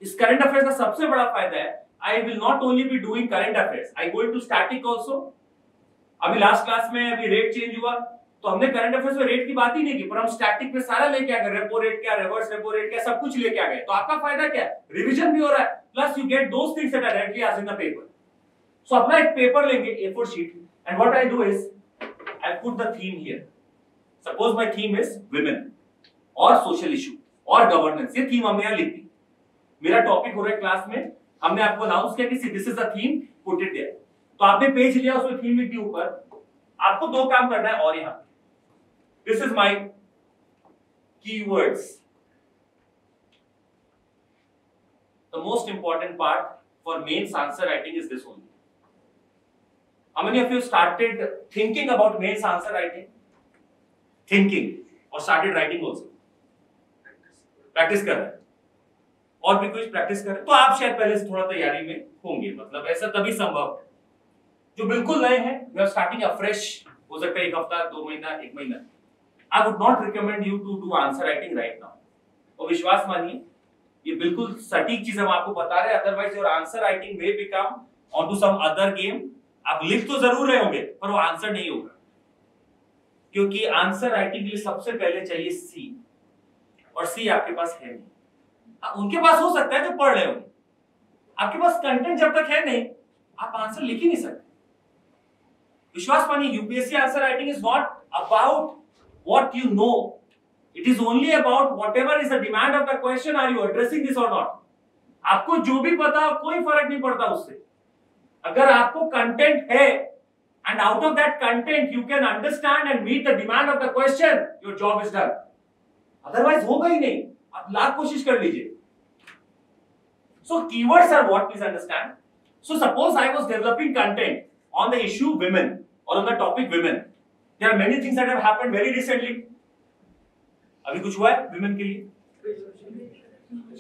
इस करंट अफेयर्स का सबसे बड़ा फ़ायदा है I will not only be doing current affairs I going to static also अभी लास्ट क्लास में अभी रेट चेंज हुआ तो हमने करंट अफेयर्स में रेट की बात ही नहीं की पर हम स्टैटिक में सारा लेके आ गए रेपो रेट क्या रिवर्स रेपो रेट क्या सब कुछ लेके आ गए। तो आपका फ़ायदा क्या रिवीजन भी हो रहा है। Plus you get those things that are directly आज इन द पेपर सो अपना एक पेपर लेंगे A4 sheet and what I do is I put the theme here suppose my theme is women और सोशल इशू और governance ये theme हमने यहाँ लिख दी। मेरा टॉपिक हो रहा है क्लास में। हमने आपको अनाउंस किया कि this is a theme put it there तो आपने पेज लिया उसमें थीम लिख दी ऊपर। आपको दो काम करना है और यहाँ। This is my keywords the most important part for mains answer writing is this only how many of you started thinking about mains answer writing? Thinking or started writing also? Practice कर रहे हैं। और भी कुछ practice करें तो आप शायद पहले से थोड़ा तैयारी में होंगे। मतलब ऐसा तभी संभव। है जो बिल्कुल नए हैं we are starting a fresh हो सकता है एक हफ़्ता, दो महीना, एक महीना। I would not recommend you to do answer writing right now और विश्वास मानिए, ये बिल्कुल सटीक चीज़ हम आपको बता रहे हैं। Otherwise your answer writing may become on to some other game आप लिख तो ज़रूर रहे होंगे, पर वो आंसर नहीं होगा। क्योंकि आंसर राइटिंग के लिए सबसे पहले चाहिए सी, और सी आपके पास है नहीं। उनके पास हो सकता है जो पढ़ रहे हो आपके पास कंटेंट जब तक है नहीं, आप आंसर लिख ही नहीं सकते। विश्वास मानिए UPSC answer writing is not about what you know. It is only about whatever is the demand of the question, are you addressing this or not? आपको जो भी पता कोई फ़र्क नहीं पड़ता उससे। अगर आपको कंटेंट है and out of that content you can understand and meet the demand of the question your job is done otherwise होगा ही नहीं। आप लाख कोशिश कर लीजिए। So keywords are what please understand so suppose I was developing content on the issue women और on the topic women there are many things that have happened very recently अभी कुछ हुआ है वुमेन के लिए?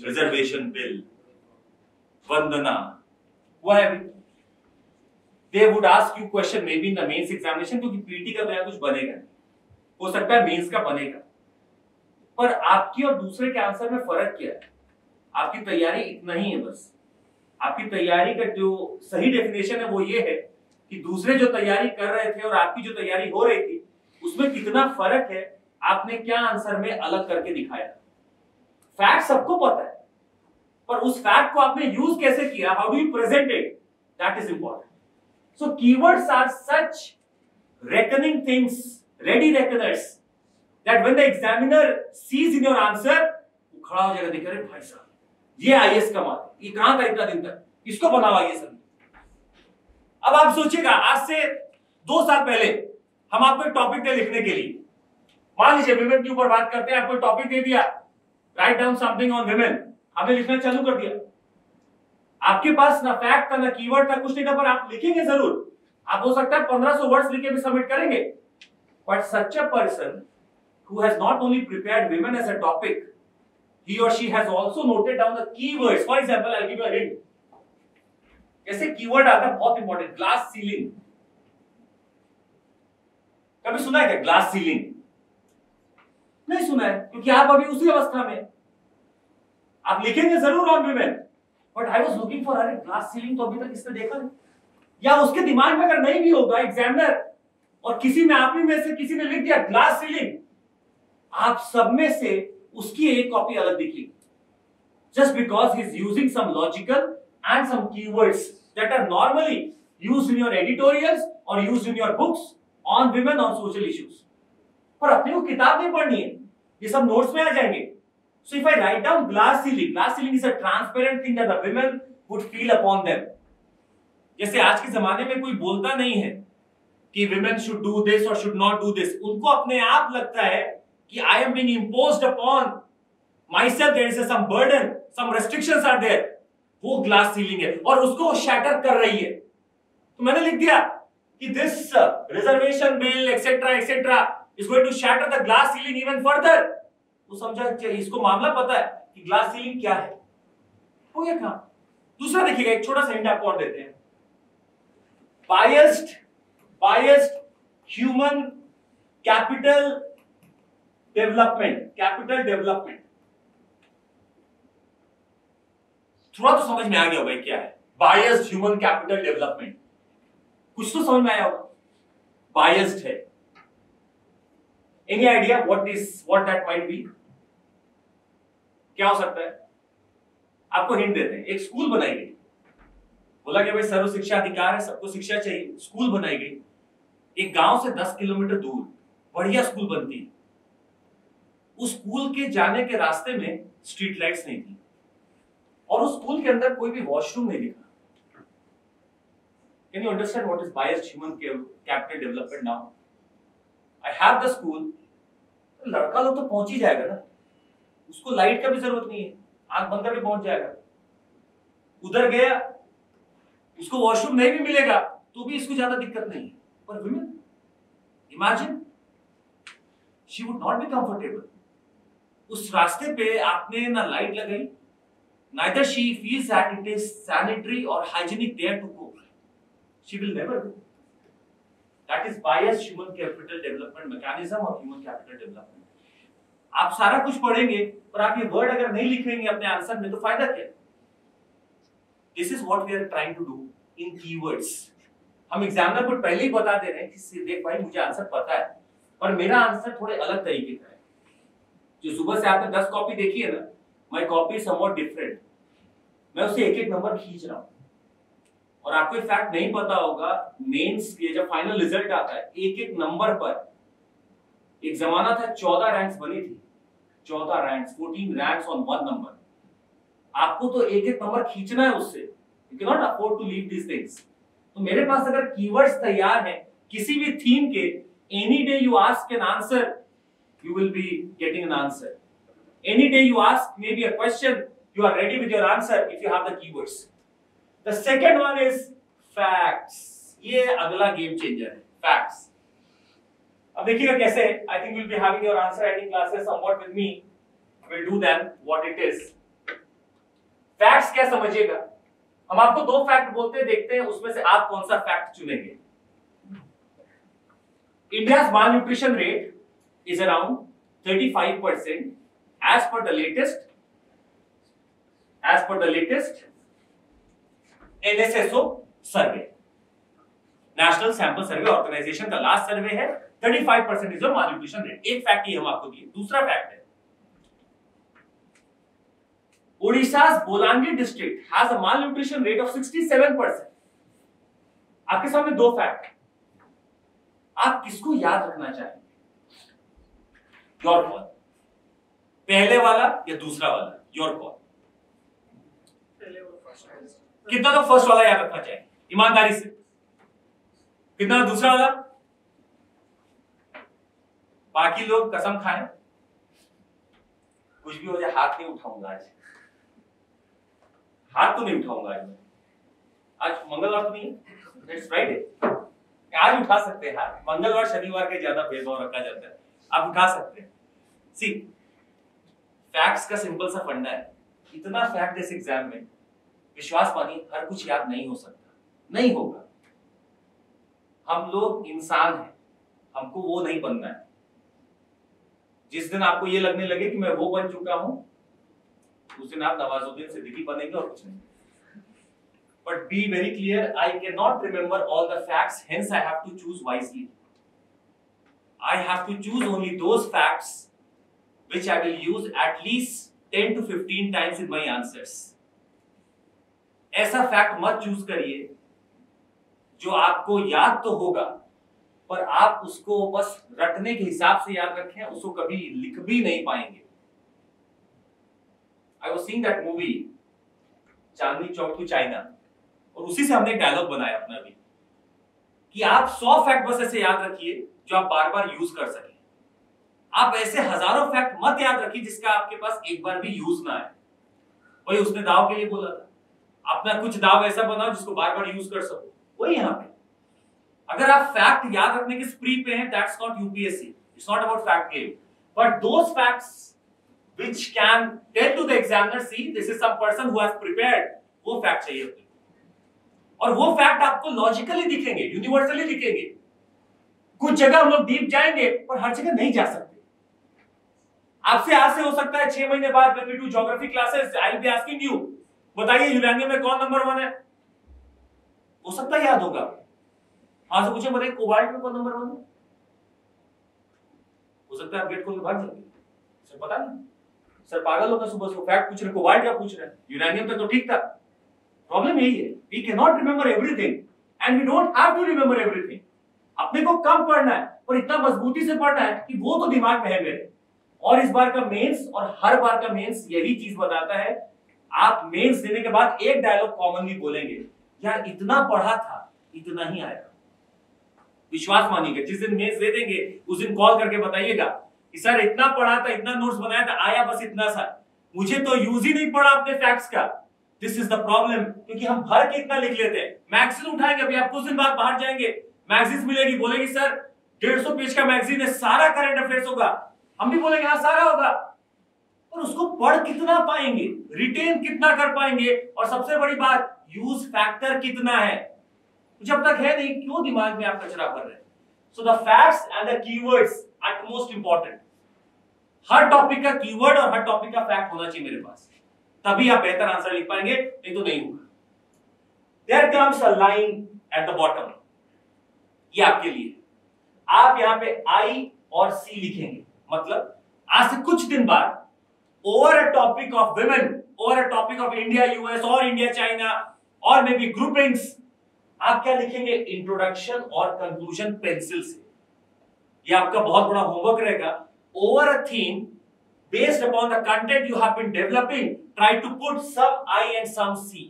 Reservation bill Vandana. हुआ है अभी? They would ask you question may be in the mains examination क्योंकि पीटी का तो कुछ बनेगा हो सकता है मेंस का बनेगा। पर आपकी और दूसरे के आंसर में फ़र्क क्या है? आपकी तैयारी इतना ही है बस। आपकी तैयारी का जो सही डेफिनेशन है वो ये है कि दूसरे जो तैयारी कर रहे थे और आपकी जो तैयारी हो रही थी, उसमें कितना फ़र्क है, आपने क्या आंसर में अलग करके दिखाया। फैक्ट सबको पता है। पर उस फैक्ट को आपने यूज़ कैसे किया? How do you present it that is important so keywords are such reckoning things, ready reckoners, that when the examiner sees in your answer, वो खड़ा हो जाएगा देख रहे भाई साहब, ये आईएएस का माल ये कहाँ था इतना दिन तक, इसको बनाओ आईएएस अब आप सोचिएगा, आज से दो साल पहले हम आपको एक टॉपिक दे लिखने के लिए। मान लीजिए विमेन के ऊपर बात करते हैं, आपको टॉपिक दे दिया write down something on women आपने लिखना चालू कर दिया। आपके पास ना फैक्ट था, ना कीवर्ड था, कुछ नहीं था, पर आप लिखेंगे ज़रूर। आप हो सकता है 1500 वर्ड्स लिख के भी सबमिट करेंगे। But such a person who has not only prepared women as a topic, he or she has also noted down the keywords. For example, i'll give you कैसे कीवर्ड आता है, बहुत इंपॉर्टेंट ग्लास सीलिंग कभी सुना है क्या glass ceiling नहीं सुना है, क्योंकि आप अभी उसी अवस्था में आप लिखेंगे ज़रूर on women but I was looking for अरे ग्लास सीलिंग तो अभी तक इसने देखा नहीं। या उसके दिमाग में अगर नहीं भी होगा एग्जामिनर और किसी में, आप में से किसी ने लिख दिया ग्लास सीलिंग आप सब में से उसकी एक कॉपी अलग दिखेगी। Just because he's using some logical and some keywords that are normally used in your editorials or used in your books on women on social issues. पर अपने को किताब नहीं पढ़नी है। ये सब नोट्स में आ जाएँगे। So if i write down glass ceiling glass ceiling is a transparent thing that the women would feel upon them जैसे आज के जमाने में कोई बोलता नहीं है कि women should do this or should not do this उनको अपने आप लगता है कि I am being imposed upon myself there is some burden some restrictions are there वो ग्लास सीलिंग है और उसको शैटर कर रही है तो मैंने लिख दिया कि this reservation bill etcetera etcetera is going to shatter the glass ceiling even further वो समझा इसको मामला पता है कि ग्लास सीलिंग क्या है। हो गया काम। दूसरा देखिएगा, एक छोटा सा हिंट आपको और देते हैं। Biased biased human capital development capital development थोड़ा तो समझ में आ गया होगा क्या है। बायस्ड ह्यूमन कैपिटल डेवलपमेंट कुछ तो समझ में आया होगा। बायस्ड है। Any idea what is what that might be क्या हो सकता है? आपको हिंट देते हैं। एक स्कूल बनाई गई। बोला कि भाई सर्व शिक्षा अधिकार है, सबको शिक्षा चाहिए। स्कूल बनाई गई। एक गाँव से दस किलोमीटर दूर बढ़िया स्कूल बनती उस स्कूल के जाने के रास्ते में स्ट्रीट लाइट्स नहीं थी। और उस स्कूल के अंदर कोई भी वॉशरूम नहीं दिखा। Can you understand what is biased human capital development now I have the school लड़का लोग तो पहुँच ही जाएगा ना। उसको लाइट का भी ज़रूरत नहीं है आँख बंद करके पहुँच जाएगा उधर गया उसको वॉशरूम नहीं भी मिलेगा तो भी इसको ज़्यादा दिक्कत नहीं है पर women imagine she would not be comfortable उस रास्ते पे आपने ना लाइट लगाई neither she feels that it is sanitary or hygienic there to go she will never do that is biased human capital development mechanism or human capital development आप सारा कुछ पढ़ेंगे पर आप ये वर्ड अगर नहीं लिखेंगे अपने आंसर में तो फ़ायदा क्या? This is what we are trying to do in keywords हम एग्जामिनर को पहले ही बता दे रहे हैं कि देख भाई, मुझे आंसर पता है। पर मेरा आंसर थोड़े अलग तरीके का है। जो सुबह से आपने 10 कॉपी देखी है ना माय कॉपी समवॉट डिफरेंट मैं उसे एक एक नंबर खींच रहा हूँ। और आपको फैक्ट नहीं पता होगा मेंस के जब फाइनल रिज़ल्ट आता है एक एक नंबर पर एक जमाना था, चौदह रैंक्स बनी थी। चौदह rank fourteen rank on one number आपको तो एक एक नंबर खींचना है उससे। You can not afford to leave this things तो मेरे पास अगर कीवर्ड्स तैयार है, किसी भी थीम के any day you ask an answer you will be getting an answer any day you ask maybe a question you are ready with your answer if you have the keywords the second one is facts ये अगला game changer है facts अब देखिएगा कैसे I think will be having your answer writing classes somewhat with me will do them what it is facts क्या समझिएगा? हम आपको दो फैक्ट बोलते हैं, देखते हैं, उसमें से आप कौन सा फैक्ट चुनेंगे? India malnutrition rate is around 35 percent as per the latest as per the latest NSSO survey national sample survey organisation का लास्ट सर्वे है। 35 परसेंट इज़ मालन्यूट्रिशन रेट एक फैक्ट ये हम आपको दिए। दूसरा फैक्ट है Odisha's Bolangir district has a malnutrition rate of 67 percent आपके सामने दो फैक्ट आप किसको याद रखना चाहेंगे? योर कॉल पहले वाला या दूसरा वाला? योर कॉल कितना तो फ़र्स्ट वाला याद रखना चाहिए ईमानदारी से। कितना दूसरा वाला? बाकी लोग कसम खाएँ। कुछ भी हो जाए, हाथ नहीं उठाऊँगा आज। हाथ तो नहीं उठाऊँगा आज आज मंगलवार तो नहीं है। फ्राइडे आज उठा सकते हैं हाथ। मंगलवार, शनिवार के ज़्यादा भेदभाव रखा जाता है। आप उठा सकते हैं। सी फैक्ट्स का सिंपल सा फंडा है। इतना फैक्ट इस एग्ज़ाम में, विश्वास मानिए, हर कुछ याद नहीं हो सकता। नहीं होगा। हम लोग इंसान हैं। हमको वो नहीं बनना है। जिस दिन आपको ये लगने लगे कि मैं वो बन चुका हूँ, उस दिन आप नवाजुद्दीन सिद्दीकी बनेंगे और कुछ नहीं। But be very clear I can not remember all the facts hence I have to choose wisely I have to choose only दो facts which I will use at least ten to fifteen times in my answers ऐसा fact मत choose करिए, जो आपको याद तो होगा पर आप उसको बस रटने के हिसाब से याद रखें, उसको कभी लिख भी नहीं पाएँगे। I was seeing that movie Chandni Chowk to China और उसी से हमने डायलॉग बनाया अपना भी, कि आप सौ फैक्ट बस ऐसे याद रखिए, जो आप बार बार यूज़ कर सके। आप ऐसे हज़ारों फैक्ट मत याद रखिए, जिसका आपके पास एक बार भी यूज़ ना आए। वही उसने दाव के लिए बोला था, अपना कुछ दाव ऐसा बनाओ, जिसको बार बार यूज़ कर सको। वही यहाँ पे। अगर आप फैक्ट याद रखने के स्प्री पे हैं that's not UPSC it's not about fact game but those facts which can tell to the examiner, see, this is some person who has prepared, वो फैक्ट चाहिए अपने और वो फैक्ट आपको लॉजिकली दिखेंगे यूनिवर्सली दिखेंगे। कुछ जगह हम लोग डीप जाएँगे, पर हर जगह नहीं जा सकते। आपसे आज से हो सकता है छह महीने बाद when we do geography classes, I'll be asking you, बताइए यूरेनियम में कौन नंबर वन है? हो सकता है याद होगा। हाँ से पूछे बताइए कोबाल्ट में कौन नंबर वन है? हो सकता है आप गेट खोल के भाग जाएँगे सर, पता नहीं। सर, पागल होगा सुबह से फैक्ट पूछ रहे कोबाल्ट क्या पूछ रहे हैं? यूरेनियम तक तो ठीक था। प्रॉब्लम यही है we can not remember everything and we don't have to remember everything अपने को कम पढ़ना है और इतना मजबूती से पढ़ना है कि वो तो दिमाग में है मेरे। और इस बार का मेंस और हर बार का मेंस यही चीज़ बताता है, आप मेंस देने के बाद एक डायलॉग कॉमनली बोलेंगे, यार, इतना पढ़ा था, इतना ही आया। विश्वास मानिएगा। जिस दिन मेंस दे देंगे, उस दिन कॉल करके बताइएगा कि, सर, इतना पढ़ा था, इतना नोट्स बनाया था, आया बस इतना सा मुझे तो यूज़ ही नहीं पड़ा अपने फैक्ट्स का। दिस इज़ द प्रॉब्लम क्योंकि हम भर के इतना लिख लेते हैं। मैगजीन उठाएँगे, अभी आप कुछ दिन बाद बाहर जाएँगे। मैगजीन मिलेगी, बोलेगी, सर, डेढ़ पेज का मैगजीन है, सारा करंट अफेयर्स होगा। हम भी बोलेंगे हाँ सारा होगा। और उसको पढ़ कितना पाएँगे? रिटेन कितना कर पाएँगे? और सबसे बड़ी बात यूज़ फैक्टर कितना है? जब तक है नहीं, क्यों दिमाग में आप कचरा भर रहे so the facts and the keywords are most important her topic का कीवर्ड और हर टॉपिक का फैक्ट होना चाहिए मेरे पास। तभी आप बेहतर आंसर लिख पाएँगे, नहीं तो नहीं होगा। There comes a line at the bottom ये आपके लिए। आप यहाँ पे आई और सी लिखेंगे। मतलब आज से कुछ दिन बाद over a topic of women over a topic of India US और इंडिया चाइना और मे बी ग्रुपिंग्स आप क्या लिखेंगे? इंट्रोडक्शन और कंक्लूजन पेंसिल से। ये आपका बहुत बड़ा होमवर्क रहेगा। Over a theme based upon the content you have been developing, try to put some i and some c.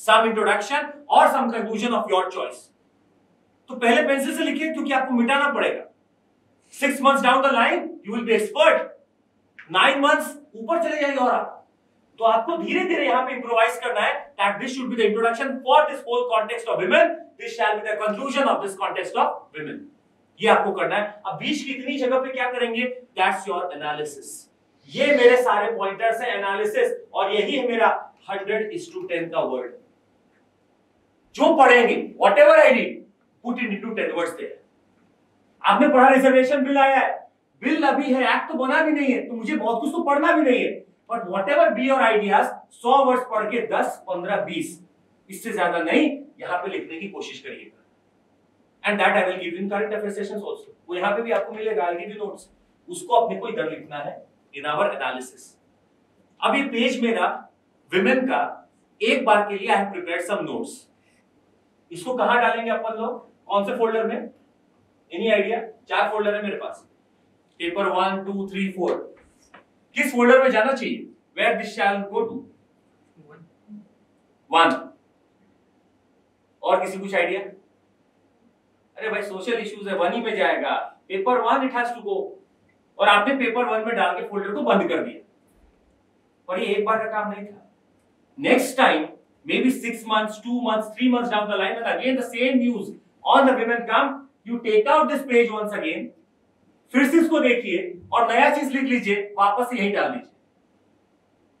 Some introduction or some conclusion of your choice. तो पहले pencil से लिखिए क्योंकि आपको मिटाना पड़ेगा। Six months down the line you will be expert nine months ऊपर चले जाएँगे और आप। तो आपको धीरे धीरे यहाँ पे इंप्रोवाइज करना है। That this should be the introduction for this whole context of women this shall be the conclusion of this context of women ये आपको करना है। अब बीच की इतनी जगह पे क्या करेंगे? दैट्स योर एनालिसिस ये मेरे सारे पॉइंटर्स हैं एनालिसिस और यही है मेरा हंड्रेड इज़ टू टेन का वर्ड जो पढ़ेंगे whatever I read put into ten words there आपने पढ़ा रिजर्वेशन बिल आया है। बिल अभी है एक्ट तो बना भी नहीं है तो मुझे बहुत कुछ तो पढ़ना भी नहीं है। But whatever be your ideas सौ वर्ष पढ़ के दस, पंद्रह, बीस, इससे ज़्यादा नहीं, यहाँ पे लिखने की कोशिश करिएगा। And that I will give in current affair sessions also वो यहाँ पे भी आपको मिलेगा आई गिव नोट्स उसको अपने को इधर लिखना है इन आवर एनालिसिस अब ये पेज मेरा विमेन का, एक बार के लिए I have prepared some notes इसको कहाँ डालेंगे अपन लोग? कौन से फोल्डर में? एनी आइडिया चार फोल्डर है मेरे पास। Paper one two three four किस फोल्डर में जाना चाहिए? Where this shall go to one और किसी कुछ आइडिया अरे भाई सोशल इश्यूज़ है वन ही में जाएगा। Paper one it has to go और आपने पेपर वन में डाल के फोल्डर को बंद कर दिया। और ये एक बार का काम नहीं था। Next time maybe six months, two months, three months down the line, and again the same news on the women come, you take out this page once again, फिर से इसको देखिए और नया चीज़ लिख लीजिए वापस यही डाल दीजिए।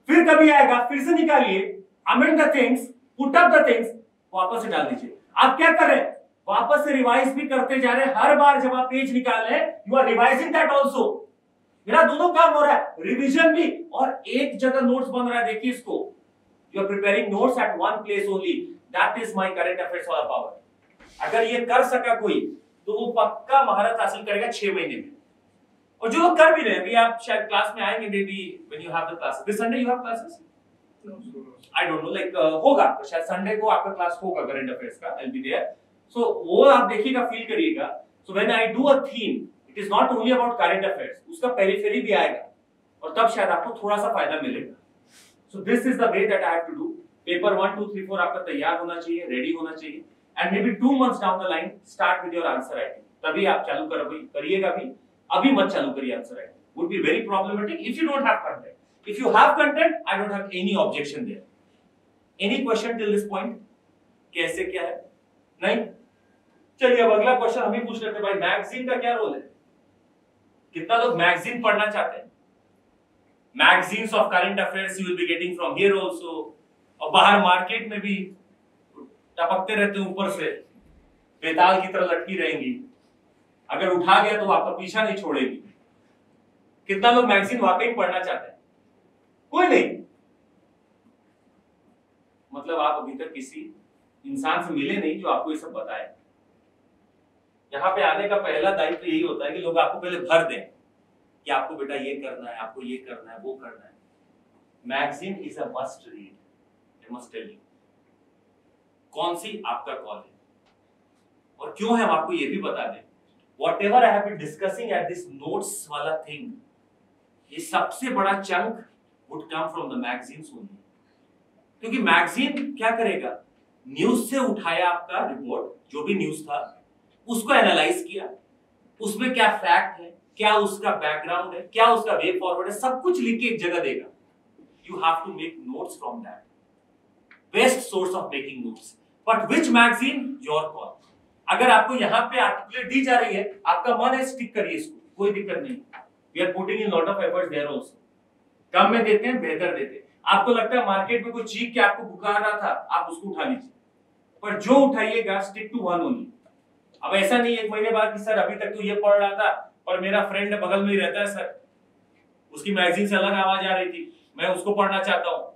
फिर कभी आएगा फिर से निकालिए amend the things put up the things वापस से डाल दीजिए। आप क्या कर रहे हैं? वापस से रिवाइज भी करते जा रहे हैं। हर बार जब आप पेज निकाल रहे हैं you are revising that also मेरा दोनों काम हो रहा है। रिविजन भी और एक जगह नोट्स बन रहा है। देखिए इसको। You are preparing notes at one place only that is my current affairs वाला पावर अगर ये कर सका कोई तो वो पक्का महारत हासिल करेगा छह महीने में। और जो कर भी रहे हैं आप शायद क्लास में आएँगे maybe when you have the classes this Sunday you have classes I don't know like होगा तो शायद संडे को आपका क्लास होगा करंट अफेयर्स का आई बी देयर सो वो आप देखिएगा फील करिएगा. So when I do a theme it is not only about current affairs उसका पेरिफेरी भी आएगा, और तब शायद आपको थोड़ा सा फ़ायदा मिलेगा. So this is the way that I have to do paper 1 2 3 4 आपका तैयार होना चाहिए रेडी होना चाहिए. And maybe 2 months down the line start with your answer writing तभी आप चालू करोगे करिएगा भी, अभी मत चालू करिए answer writing would be very problematic if you don't have content. If you have content, i don't have any objection there. Any question till this point? कैसे क्या है? नहीं? चलिए, अब अगला क्वेश्चन हम ही पूछ लेते हैं। भाई मैगजीन का क्या रोल है? कितना लोग मैगजीन पढ़ना चाहते हैं? Magazines of current affairs you will be getting from here also और बाहर मार्केट में भी टपकते रहते हैं ऊपर से। बेताल की तरह लटकी रहेंगी। अगर उठा गया तो आपका पीछा नहीं छोड़ेगी। कितना लोग मैगजीन वाकई पढ़ना चाहते हैं? कोई नहीं। मतलब आप अभी तक किसी इंसान से मिले नहीं जो आपको ये सब बताए। यहाँ पे आने का पहला दायित्व तो यही होता है कि लोग आपको पहले भर दें कि आपको बेटा ये करना है, आपको ये करना है, वो करना है। Magazine is a must read must tell you कौन सी आपका कॉल है? और क्यों है हम आपको ये भी बता दें? Whatever I have discussing at this notes वाला थिंग ये सबसे बड़ा chunk would come from the magazines only क्योंकि मैगजीन क्या करेगा? न्यूज़ से उठाया आपका रिपोर्ट जो भी न्यूज़ था, उसको एनालाइज किया। उसमें क्या फैक्ट है, क्या उसका बैकग्राउंड है, क्या उसका वे फॉरवर्ड है, सब कुछ लिख के एक जगह देगा। You have to make notes from that best source of making notes but which magazine your call अगर आपको यहाँ पे आर्टिकुलेट दी जा रही है, आपका मन है स्टिक करिए इसको। कोई दिक्कत नहीं। We are putting in lot of efforts there also कम में देते हैं, बेहतर देते हैं। आपको लगता है मार्केट में कोई चीख के आपको बुखार रहा था, आप उसको उठा लीजिए। पर जो उठाइएगा स्टिक टू वन ओनली अब ऐसा नहीं एक महीने बाद कि सर अभी तक तो ये पढ़ रहा था और मेरा फ्रेंड बगल में ही रहता है, सर। उसकी मैगजीन से अलग आवाज़ आ रही थी। मैं उसको पढ़ना चाहता हूँ।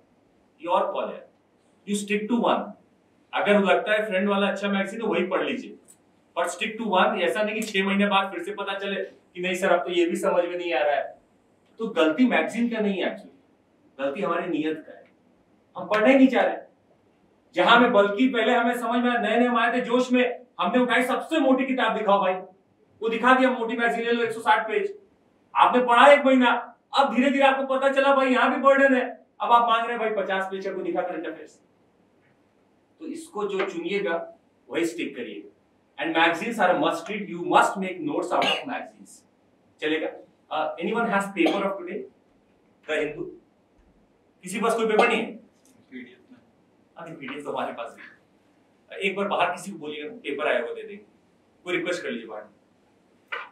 योर कॉल है। यू स्टिक टू वन अगर लगता है फ्रेंड वाला अच्छा मैगजीन है वही पढ़ लीजिए। बट स्टिक टू वन ऐसा नहीं कि छह महीने बाद फिर से पता चले कि नहीं सर, अब तो ये भी समझ में नहीं आ रहा है। तो गलती मैगजीन का नहीं है एक्चुअली गलती हमारी नीयत का है। हम पढ़ने नहीं चाह रहे जहाँ में बल्कि पहले हमें समझ में नए नए आए थे जोश में, हमने उठाई सबसे मोटी किताब दिखाओ भाई। वो दिखा दिया मोटी मैगजीन ले लो 160 पेज। आपने पढ़ा एक महीना, अब धीरे धीरे आपको पता चला भाई, यहाँ भी बर्डन है। अब आप मांग रहे भाई, पचास पेज को दिखा करंट अफेयर्स तो इसको जो चुनिएगा, वही स्टिक करिएगा। And magazines are must read you must make notes out of magazines चलेगा? Anyone has paper of today the Hindu. किसी पास कोई पेपर नहीं है? पीडीएफ में। अभी पीडीएफ तो हमारे पास भी है। एक बार बाहर किसी को बोलिएगा पेपर आया वो दे देंगे। कोई रिक्वेस्ट कर लीजिए बाहर।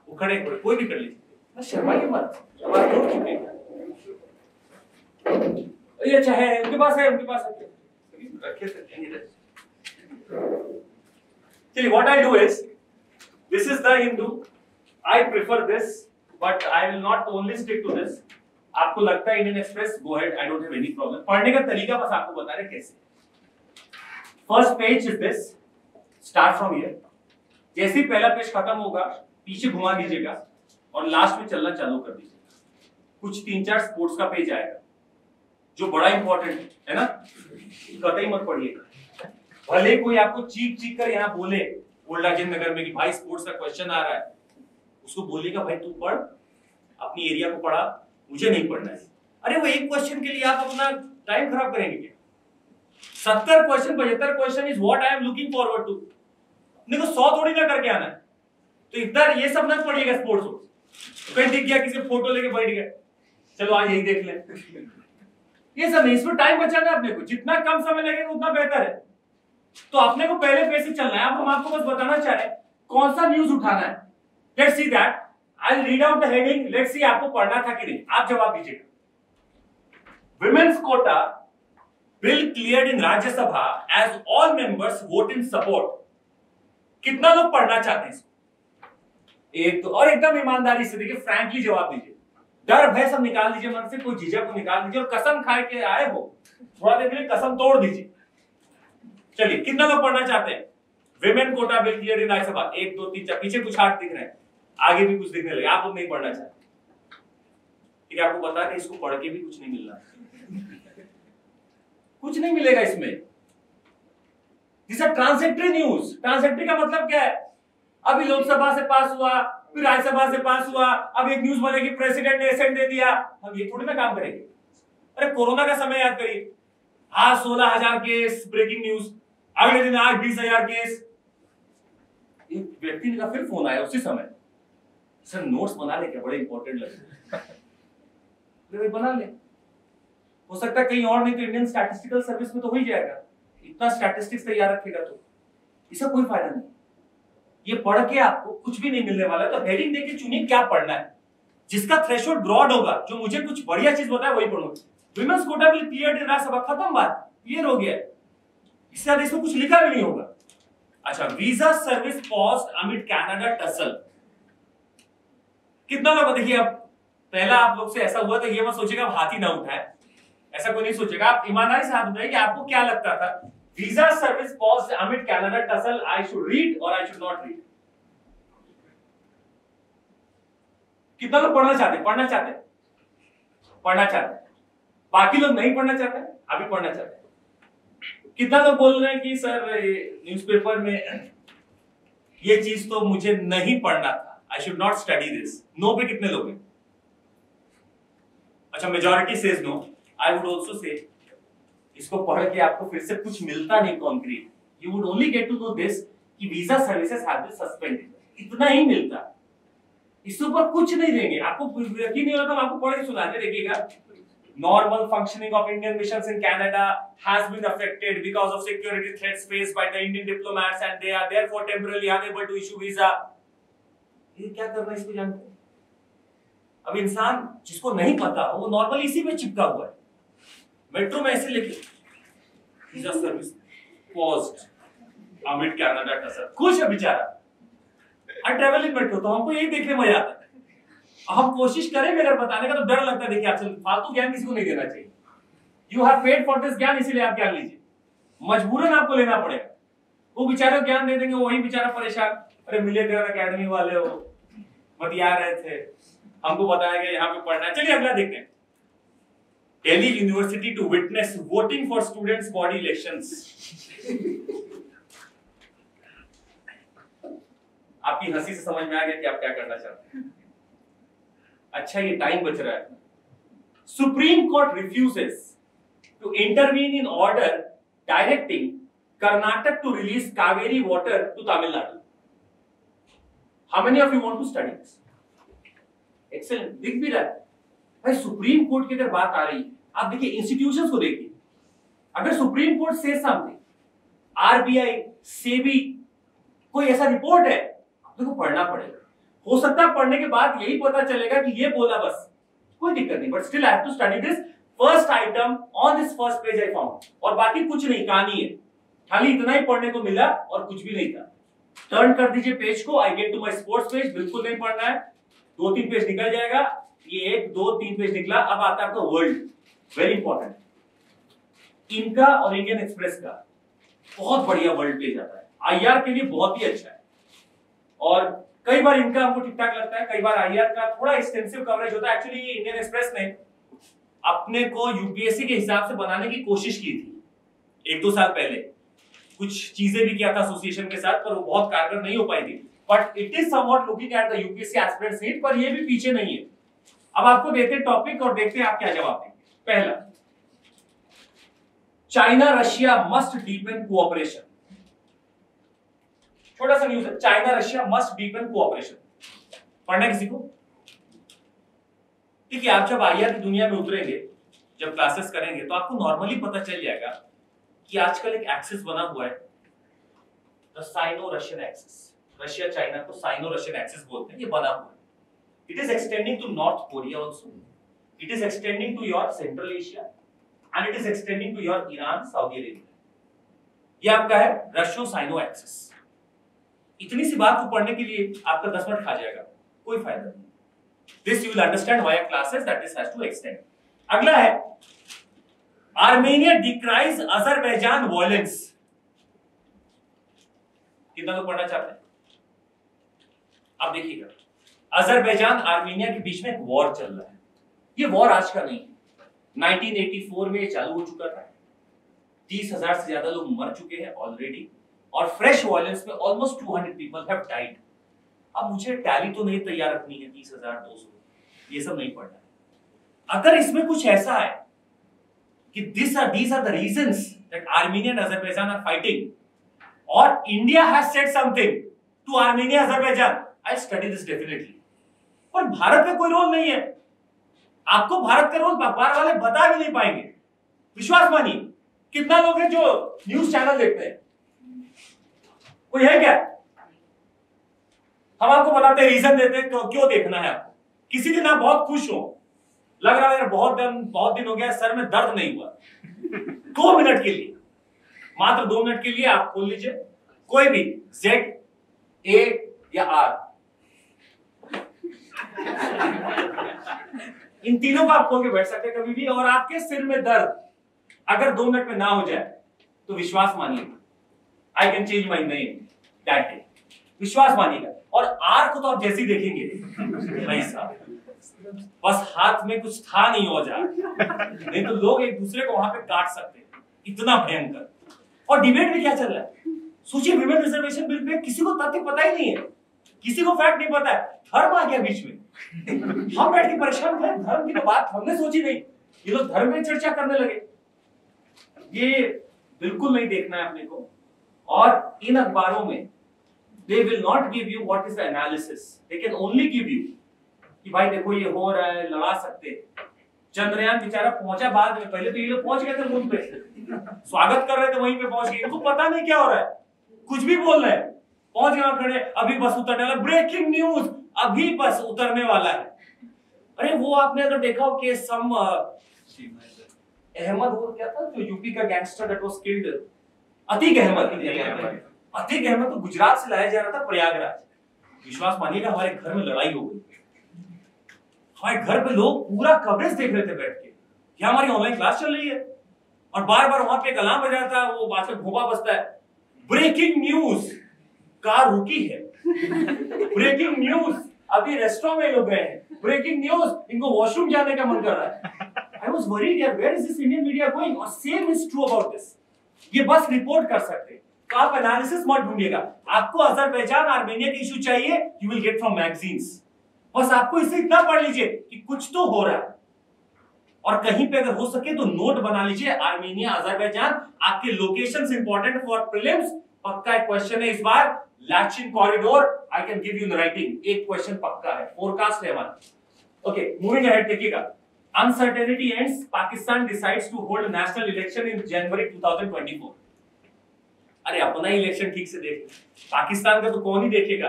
वो खड़े खड़े कोई भी कर लीजिए। शर्माइए मत। जवाब दो चुके ये अच्छा है उनके पास है उनके पास है। रखे। चलिए what I do is this is the Hindu I prefer this but I will not only stick to this आपको लगता है Indian Express go head I don't have any problem पढ़ने का तरीका बस आपको बता रहे कैसे। First page is this start from here जैसे ही पहला पेज खत्म होगा, पीछे घुमा दीजिएगा और लास्ट में चलना चालू कर दीजिएगा। कुछ तीन चार स्पोर्ट्स का पेज आएगा, जो बड़ा इंपॉर्टेंट है ना? कतई मत पढ़िएगा। भले कोई आपको चीख चीख कर यहाँ बोले ओल्ड राजेंद्र नगर में कि भाई स्पोर्ट्स का क्वेश्चन आ रहा है, उसको बोलिएगा भाई तू पढ़, अपनी एरिया को पढ़ा मुझे नहीं पढ़ना है। अरे वो एक क्वेश्चन के लिए आप अपना टाइम खराब करेंगे क्या? सत्तर क्वेश्चन पचहत्तर question is what I am looking forward to को सौ थोड़ी ना करके आना है। तो इतना ये सब ना पढ़िएगा स्पोर्ट्स तो कहीं दिख गया, किसी फ़ोटो लेके बैठ गया। चलो आज यही देख लें। ये सब नहीं, इसमें टाइम बचाना है अपने को। जितना कम समय लगेगा उतना बेहतर है। तो अपने को पहले पेज से चलना है। अब हम आपको बस बताना चाह रहे हैं, कौन सा न्यूज़ उठाना है? Let's see that I read out the heading let's see आपको पढ़ना था कि नहीं। आप जवाब दीजिएगा। Women's quota bill cleared in Rajya Sabha as all members vote in support कितना लोग पढ़ना चाहते हैं एक तो और एकदम ईमानदारी से देखिए फ्रैंकली जवाब दीजिए। डर, भय सब निकाल दीजिए मन से, कोई झिझक को निकाल दीजिए और कसम खाए के आए हो। थोड़ा देर के लिए कसम तोड़ दीजिए। चलिए, कितना लोग पढ़ना चाहते हैं? Women quota bill clear in Rajya Sabha एक, दो, तीन, चार, पीछे कुछ हाथ दिख रहे हैं। आगे भी कुछ देखने लगे। आप लोग नहीं पढ़ना चाहते। ठीक है, आपको बता दें इसको पढ़ के भी कुछ नहीं मिलना। कुछ नहीं मिलेगा इसमें। दिस आर न्यूज़ ट्रांसेक्टरी का मतलब क्या है? अभी लोकसभा से पास हुआ, फिर राज्यसभा से पास हुआ, अब एक न्यूज़ बनेगी प्रेसिडेंट ने एसेंट दे दिया। हम ये थोड़ी ना काम करेंगे। अरे कोरोना का समय याद करिए। आज सोलह हज़ार केस ब्रेकिंग न्यूज़ अगले दिन आज बीस हज़ार केस। एक व्यक्ति का फिर फ़ोन आया उसी समय। सर नोट्स बना ले क्या? बड़े इंपॉर्टेंट लगे अरे भाई, बना ले। हो सकता है कहीं और नहीं तो इंडियन स्टैटिस्टिकल सर्विस में तो हो ही जाएगा। इतना स्टैटिस्टिक्स तैयार रखेगा तो। इसका कोई फ़ायदा नहीं। ये पढ़ के आपको कुछ भी नहीं मिलने वाला है तो हेडिंग देके चुनिए क्या पढ़ना है। जिसका थ्रेशोल्ड ब्रॉड होगा, जो मुझे कुछ बढ़िया चीज़ बताए, वही पढ़ूँगा। Women's quota bill clear Rajya Sabha खत्म बात। क्लियर हो गया इससे ज़्यादा इसमें कुछ लिखा भी नहीं होगा। अच्छा visa service pause amid Canada tussle कितना लोग देखिए अब पहला आप लोग से ऐसा हुआ तो ये मत सोचेगा आप हाथी ना उठाए। ऐसा कोई नहीं सोचेगा। आप ईमानदारी से हाथ उठाइए कि आपको क्या लगता था। Visa service pause amid Canada tussle I should read और आई शुड नॉट रीड कितना लोग पढ़ना चाहते पढ़ना चाहते पढ़ना चाहते बाकी लोग नहीं पढ़ना चाहते? अभी पढ़ना चाहते कितना लोग बोल रहे हैं कि, सर न्यूज़पेपर में ये चीज़ तो मुझे नहीं पढ़ना था। I should not study this no पे कितने लोग हैं अच्छा majority says no I would also say इसको पढ़ के आपको फिर से कुछ मिलता नहीं concrete you would only get to know this कि visa services have been suspended इतना ही मिलता इसके ऊपर कुछ नहीं देंगे आपको यकीन नहीं होगा तो आपको पढ़ के सुनाते देखिएगा normal functioning of Indian missions in Canada has been affected because of security threats faced by the Indian diplomats and they are therefore temporarily unable to issue visa. ये क्या कर है इसको जानते हैं? अब इंसान जिसको नहीं पता, वो नॉर्मली इसी में चिपका हुआ है। मेट्रो में ऐसे वीज़ा सर्विस पॉज्ड अमिट कनाडा टसर खुश है बेचारा। आई ट्रेवल इन मेट्रो तो हमको यही देखने मज़ा आता है। हम कोशिश करेंगे, अगर बताने का तो डर लगता है, देखिए आपसे फालतू ज्ञान किसी को नहीं देना चाहिए? You have paid for this ज्ञान, इसीलिए आप ज्ञान लीजिए। मजबूरन आपको लेना पड़ेगा। वो बेचारा ज्ञान दे देंगे वही बेचारा परेशान। अरे मिले ग्रह अकेडमी वाले हो, बतिया रहे थे। हमको बताया गया, यहाँ पे पढ़ना है। चलिए अगला देखते हैं। Delhi university to witness voting for students body elections आपकी हँसी से समझ में आ गया कि आप क्या करना चाहते हैं। अच्छा ये टाइम बच रहा है। Supreme court refuses to intervene in order directing Karnataka to release Kaveri water to Tamil Nadu how many of you want to study this excellent दिख भी रहा है। भाई सुप्रीम कोर्ट की अगर बात आ रही है, आप देखिए इंस्टीट्यूशंस को देखिए। अगर सुप्रीम कोर्ट से समथिंग आरबीआई सेबी कोई ऐसा रिपोर्ट है आपको पढ़ना पड़ेगा। हो सकता है पढ़ने के बाद यही पता चलेगा कि ये बोला बस। कोई दिक्कत नहीं but still I have to study this first item on this first page I found और बाकी कुछ नहीं, कहानी है। खाली इतना ही पढ़ने को मिला और कुछ भी नहीं था। टर्न कर दीजिए पेज को I get to my sports page बिल्कुल नहीं पढ़ना है। दो तीन पेज निकल जाएगा। ये एक, दो, तीन पेज निकला। अब आता है आपका वर्ल्ड वेरी इंपॉर्टेंट इनका और इंडियन एक्सप्रेस का बहुत बढ़िया वर्ल्ड पेज आता है। आईआर के लिए बहुत ही अच्छा है। और कई बार इनका हमको ठीक ठाक लगता है। कई बार आईआर का थोड़ा एक्सटेंसिव कवरेज होता है। एक्चुअली इंडियन एक्सप्रेस ने अपने को यूपीएससी के हिसाब से बनाने की कोशिश की थी। एक दो साल पहले। कुछ चीज़ें भी किया था एसोसिएशन के साथ, पर वो बहुत कारगर नहीं हो पाई थी। But it is somewhat looking at the UPSC aspirant seat पर ये भी पीछे नहीं है। अब आपको देते हैं टॉपिक और देखते हैं आप क्या जवाब देंगे। पहला China Russia must deepen cooperation छोटा सा न्यूज़ है China Russia must deepen cooperation पढ़ना किसी को? ठीक है आप जब आईआर की दुनिया में उतरेंगे, जब क्लासेस करेंगे तो आपको नॉर्मली पता चल जाएगा कि आजकल एक एक्सिस बना हुआ है। The Sino Russian axis Russia China को साइनो रशियन एक्सिस बोलते हैं, ये बना हुआ है। It is extending to North Korea also it is extending to your Central Asia and it is extending to your Iran Saudi Arabia ये आपका है रशियो साइनो एक्सिस इतनी सी बात को पढ़ने के लिए आपका 10 मिनट खा जाएगा। कोई फ़ायदा नहीं। This you will understand via classes that this has to extend अगला है आर्मेनिया डिक्राइज अजरबैजान वॉयलेंस कितना लोग पढ़ना चाहते हैं? अब देखिएगा। अजरबैजान आर्मेनिया के बीच में एक वॉर चल रहा है। ये वॉर आज का नहीं है। 1984 में ये चालू हो चुका था। तीस हज़ार से ज़्यादा लोग मर चुके हैं ऑलरेडी और फ्रेश वॉयलेंस में ऑलमोस्ट 200 पीपल हैव डाइड अब मुझे टैली तो नहीं तैयार रखनी है तीस हज़ार दो सौ। ये सब नहीं पढ़ना है। अगर इसमें कुछ ऐसा है कि this are these are the reasons that Armenia and Azerbaijan are fighting और India has said something to Armenia Azerbaijan I study this definitely पर भारत में कोई रोल नहीं है। आपको भारत का रोल अखबार वाले बता भी नहीं पाएँगे। विश्वास मानिए, कितना लोग हैं जो न्यूज़ चैनल देखते हैं। कोई है क्या? हम आपको बताते हैं रीजन देते हैं क्यों देखना है आपको? किसी दिन आप बहुत खुश हो। लग रहा है बहुत दिन बहुत दिन हो गया, सर में दर्द नहीं हुआ। दो मिनट के लिए, मात्र दो मिनट के लिए आप खोल लीजिए। कोई भी, जेड, ए या आर। इन तीनों को आप खोल के बैठ सकते हैं कभी भी, और आपके सिर में दर्द अगर दो मिनट में ना हो जाए तो विश्वास मानिए। I can change my name that विश्वास मानिएगा। और आर को तो आप जैसे ही देखेंगे, भाई साहब। बस हाथ में कुछ था नहीं हो जाए नहीं तो लोग एक दूसरे को वहाँ पे काट सकते इतना भयंकर। और डिबेट में क्या चल रहा है? सोचिए विमेन रिजर्वेशन बिल पे किसी को तथ्य पता ही नहीं है। किसी को फैक्ट नहीं पता है। धर्म आ गया बीच में। हम बैठ के परेशान थे धर्म की तो बात हमने सोची नहीं। ये लोग धर्म में चर्चा करने लगे। ये बिल्कुल नहीं देखना है अपने को। और इन अखबारों में they will not give you what is the analysis. They can only give you कि भाई देखो ये हो रहा है लड़ा सकते। चंद्रयान बेचारा पहुँचा बाद में पहले तो ये लोग पहुँच गए थे मून पे। स्वागत कर रहे थे वहीं पे पहुँच गए इनको पता नहीं क्या हो रहा है। कुछ भी बोल रहे हैं। पहुँच गए खड़े अभी बस उतरने वाला। ब्रेकिंग न्यूज़ अभी बस उतरने वाला है। अरे वो आपने अगर देखा हो कि सम अहमद वो क्या था जो यूपी का gangster that was killed Atiq Ahmad. Atiq Ahmad. तो गुजरात से लाया जा रहा था प्रयागराज। विश्वास मानिएगा हमारे घर में लड़ाई हो गई। हमारे घर पे लोग पूरा कवरेज देख रहे थे बैठ के क्या हमारी ऑनलाइन क्लास चल रही है। और बार बार वहाँ पे एक अलार्म बज था, वो में घोबा बजता है। ब्रेकिंग न्यूज़ कार रुकी है। ब्रेकिंग न्यूज़ अभी रेस्टोरेंट में लोग गए हैं। ब्रेकिंग न्यूज़ इनको वॉशरूम जाने का मन कर रहा है। आई वाज वरीड यार where is this Indian media going और same is true about this ये बस रिपोर्ट कर सकते हैं। आप एनालिसिस मत ढूंढिएगा। आपको अजरबैजान आर्मेनिया का इशू चाहिए you will get from magazines बस आपको इसे इतना पढ़ लीजिए कि कुछ तो हो रहा है। और कहीं पे अगर हो सके तो नोट बना लीजिए, आर्मेनिया अजरबैजान आपके लोकेशंस इंपॉर्टेंट फॉर प्रीलिम्स पक्का एक क्वेश्चन है इस बार Lachin corridor I can give you in writing एक क्वेश्चन पक्का है फोरकास्ट है हमारा। ओके मूविंग अहेड देखिएगा। Uncertainty ends Pakistan decides to hold national election in January 2024 अरे, अपना इलेक्शन ठीक से देख। पाकिस्तान का तो कौन ही देखेगा।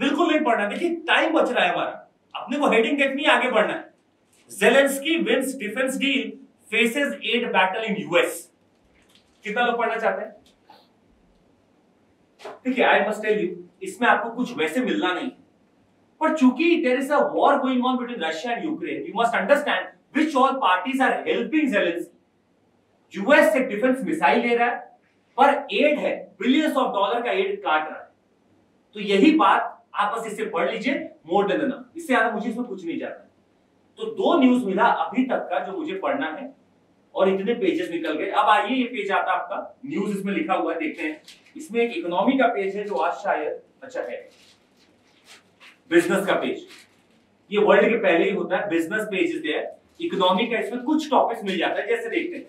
बिल्कुल नहीं पढ़ना। देखिए टाइम बच रहा है हमारा। अपने को हेडिंग देखनी है आगे बढ़ना है। Zelensky wins defence deal faces aid battle in US कितना लोग पढ़ना चाहते हैं? देखिए आई मस्ट टेल यू इसमें आपको कुछ वैसे मिलना नहीं। पर चूँकि there is a war going on between Russia and Ukraine you must understand which all parties are helping Zelensky US से डिफेंस मिसाइल ले रहा है, पर एड है बिलियंस ऑफ़ डॉलर का एड काट रहा है। तो यही बात आप बस इसे पढ़ लीजिए मोर देन एनफ इससे ज़्यादा मुझे इसमें कुछ नहीं जाता। तो दो न्यूज़ मिला अभी तक का जो मुझे पढ़ना है, और इतने पेजेस निकल गए। अब आइए ये पेज आता आपका। न्यूज़ इसमें लिखा हुआ है, देखते हैं। इसमें एक इकोनॉमी का पेज है जो आज शायद अच्छा है। बिज़नेस का पेज ये वर्ल्ड के पहले ही होता है बिज़नेस पेज देयर इकोनॉमी का इसमें कुछ टॉपिक्स मिल जाता है, जैसे देखते हैं।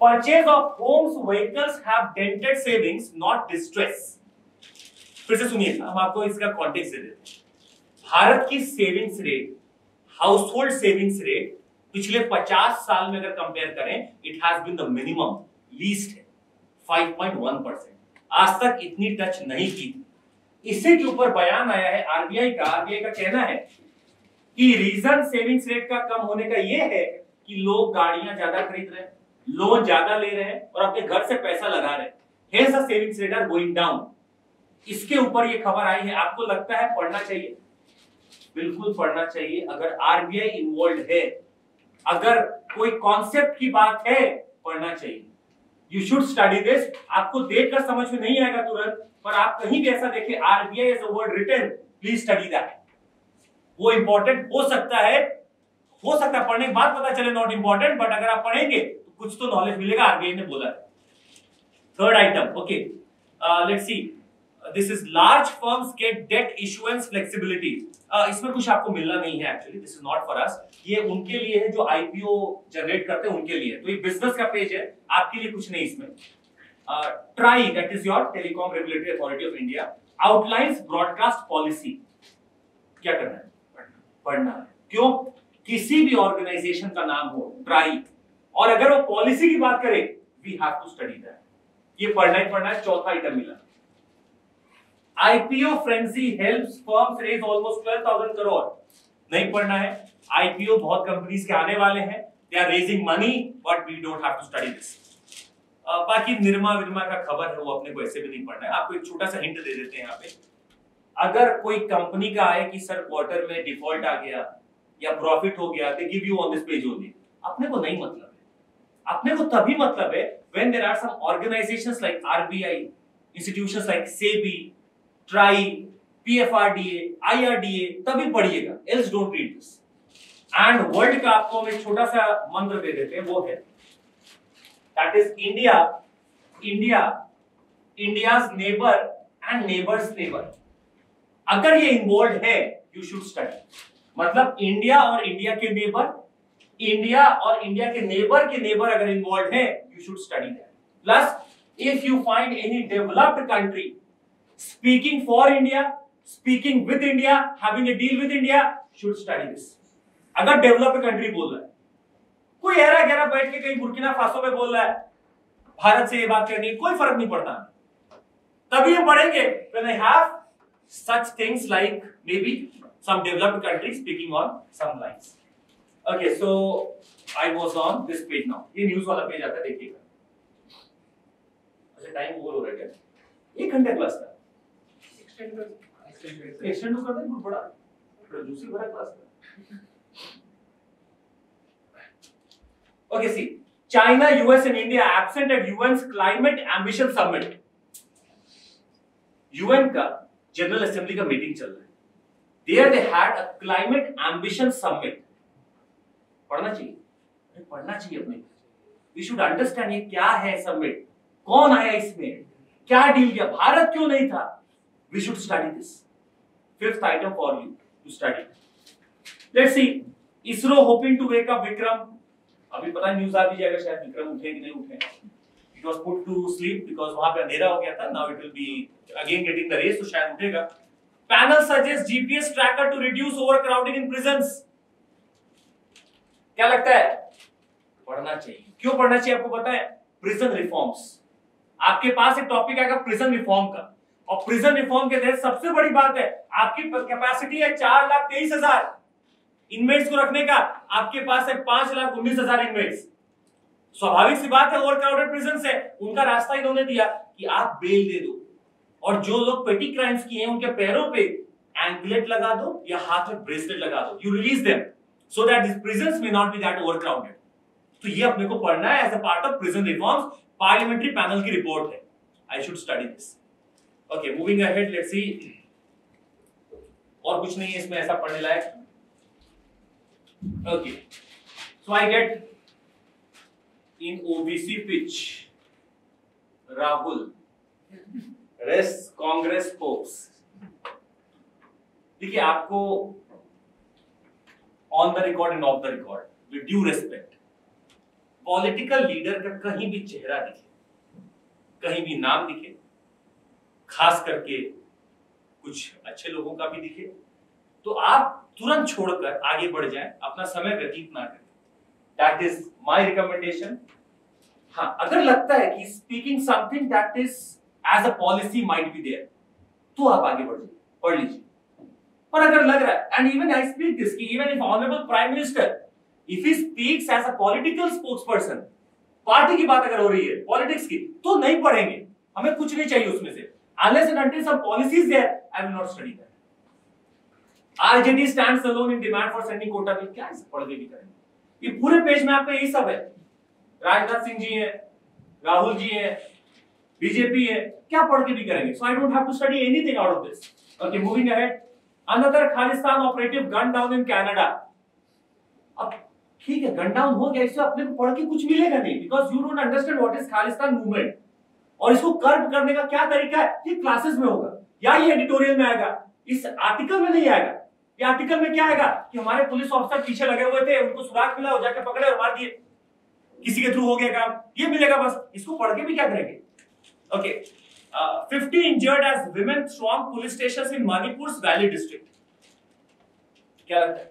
Purchase of homes vehicles have dented savings not distress फिर से सुनिए, हम आपको इसका कॉन्टेक्स्ट दे देते हैं। भारत की savings rate household savings rate पिछले 50 साल में अगर कंपेयर करें it has been the minimum least है 5.1 परसेंट आज तक इतनी टच नहीं की इसी के ऊपर बयान आया है आरबीआई का। आरबीआई का कहना है कि रीजन सेविंग्स रेट का कम होने का यह है कि लोग गाड़ियाँ ज़्यादा खरीद रहे हैं लोन ज़्यादा ले रहे हैं और अपने घर से पैसा लगा रहे हैं। Savings rate are going down इसके ऊपर ये खबर आई है, आपको लगता है पढ़ना चाहिए? बिल्कुल पढ़ना चाहिए। अगर आरबीआई इन्वॉल्व है, अगर कोई कॉन्सेप्ट की बात है, पढ़ना चाहिए। यू शुड स्टडी दिस आपको देखकर समझ में नहीं आएगा तुरंत, पर आप कहीं भी ऐसा देखें, RBI is a word written please study that वो इंपॉर्टेंट हो सकता है, हो सकता है, पढ़ने के बाद पता चले नॉट इंपॉर्टेंट बट अगर आप पढ़ेंगे तो कुछ तो नॉलेज मिलेगा, आरबीआई ने बोला third item okay let's see this is large firms get debt issuance flexibility इसमें कुछ आपको मिलना नहीं है actually this is not for us ये उनके लिए है जो आईपीओ जनरेट करते हैं, उनके लिए तो ये बिज़नेस का पेज है, आपके लिए कुछ नहीं इसमें। TRAI that is your Telecom Regulatory Authority of India outlines broadcast policy क्या करना है? पढ़ना क्यों? किसी भी ऑर्गेनाइजेशन का नाम हो ट्राई और अगर वो पॉलिसी की बात करें we have to study that ये पढ़ना ही पढ़ना है, चौथा आइटम मिला। IPO frenzy helps firms raise almost 12000 crore नहीं पढ़ना है। आईपीओ बहुत कंपनीज़ के आने वाले हैं। They are raising money but we don't have to study this बाकी निर्मा विर्मा का खबर है, वो अपने को ऐसे भी नहीं पढ़ना है। आपको एक छोटा सा हिंट दे देते हैं यहाँ पे। अगर कोई कंपनी का आए कि, सर क्वार्टर में डिफ़ॉल्ट आ गया या प्रॉफिट हो गया they give you on this page only अपने को नहीं मतलब है। अपने को तभी मतलब है when there are some organisations like RBI institutions like SEBI TRAI PFRDA IRDA तभी पढ़िएगा else don't read this and world का आपको हम एक छोटा सा मंत्र दे देते हैं, वो है। That is India India India's neighbour and neighbours neighbour अगर ये इन्वॉल्व है यू शुड स्टडी मतलब इंडिया और इंडिया के नेबर इंडिया और इंडिया के नेबर के नेबर अगर इन्वॉल्व है you should study that plus if you find any developed country speaking for India, speaking with India, having a deal with India, should study this. अगर developed country बोल रहा है कोई era गहरा बैठ के कहीं बुर्किना फासो में बोल रहा है भारत से ये बात करनी है कोई फ़र्क नहीं पड़ता तभी हम पढ़ेंगे when I have such things like maybe some developed country speaking on some lines. Okay, so I was on this page now. ये न्यूज़ वाला पेज आता है देखिएगा अच्छा टाइम ओवर हो रहा है क्या एक घंटे क्लास का एक्सटेंड तो कर दे बहुत बड़ा जूसी भरा क्लास का okay see China US and India absent at UN's climate ambition summit UN का जनरल असेंबली का मीटिंग चल रहा है। There they had a climate ambition summit पढ़ना चाहिए। अरे पढ़ना चाहिए अपने। वी शुड अंडरस्टैंड ये क्या है समिट कौन आया इसमें? क्या डील किया? भारत क्यों नहीं था? We should study this. Fifth item for you to study. Let's see. isro hoping to wake up vikram. अभी पता न्यूज़ आ भी जाएगा शायद विक्रम उठे कि नहीं उठे. It was put to sleep because वहाँ पे अंधेरा हो गया था. Now it will be again getting the race तो शायद उठेगा. Panel suggest GPS tracker to reduce overcrowding in prisons क्या लगता है? पढ़ना चाहिए. क्यों पढ़ना चाहिए आपको पता है? प्रिजन रिफॉर्म्स आपके पास एक टॉपिक आएगा प्रिजन रिफॉर्म का. और प्रिजन रिफॉर्म के तहत सबसे बड़ी बात है, आपकी कैपेसिटी है चार लाख तेईस हज़ार। इनमेट्स को रखने का, आपके पास है पाँच लाख उन्नीस हज़ार इनमेट्स स्वाभाविक सी बात है ओवर क्राउडेड प्रिजन है, उनका रास्ता इन्होंने दिया कि आप बेल दे दो। और जो लोग पेटी क्राइम्स किए हैं, उनके पैरों पे एंकलेट लगा दो या हाथ में ब्रेसलेट लगा दो। You release them so that this prisons may not be that overcrowded तो ये अपने को पढ़ना है as a part of prison reforms parliamentary panel की रिपोर्ट है। I should study this okay moving ahead let's see और कुछ नहीं है, इसमें ऐसा पढ़ने लायक। Okay so I get in OBC pitch Rahul race Congress pops देखिए, आपको on the record and off the record with due respect political leader का कहीं भी चेहरा दिखे, कहीं भी नाम दिखे खास करके कुछ अच्छे लोगों का भी दिखे तो आप तुरंत छोड़कर आगे बढ़ जाएँ, अपना समय व्यतीत ना करें। दैट इज़ माय रिकमेंडेशन हाँ अगर लगता है कि speaking something that is as a policy might be there तो आप आगे बढ़ जाइए पढ़ लीजिए। पर अगर लग रहा है and even I speak this कि even if honourable Prime Minister if he speaks as a political spokesperson party की बात अगर हो रही है पॉलिटिक्स की तो नहीं पढ़ेंगे। हमें कुछ नहीं चाहिए उसमें से। Unless and until some policies there, i will not study that. Rjd stands alone in demand for sending quota bill. क्या इसे पढ़ के करेंगे? ये पूरे पेज में आपका यही सब है। राजनाथ सिंह जी हैं, राहुल जी हैं बीजेपी है। क्या पढ़ के भी करेंगे? So I don't have to study anything out of this okay moving ahead another Khalistan operative gun down in Canada अब ठीक है गन डाउन हो गया, इससे अपने को पढ़ के कुछ मिलेगा नहीं because you don't understand what is Khalistan movement और इसको कर्व करने का क्या तरीका है? ये क्लासेस में होगा। या ये एडिटोरियल में आएगा। इस आर्टिकल में नहीं आएगा। ये आर्टिकल में क्या आएगा? कि हमारे पुलिस ऑफिसर पीछे लगे हुए थे, उनको सुराग मिला हो जाके पकड़े और मार दिए। किसी के थ्रू हो गया काम। ये मिलेगा बस। इसको पढ़ के भी क्या करेंगे? Okay fifty injured as women strong police station in Manipur valley district क्या लगता है?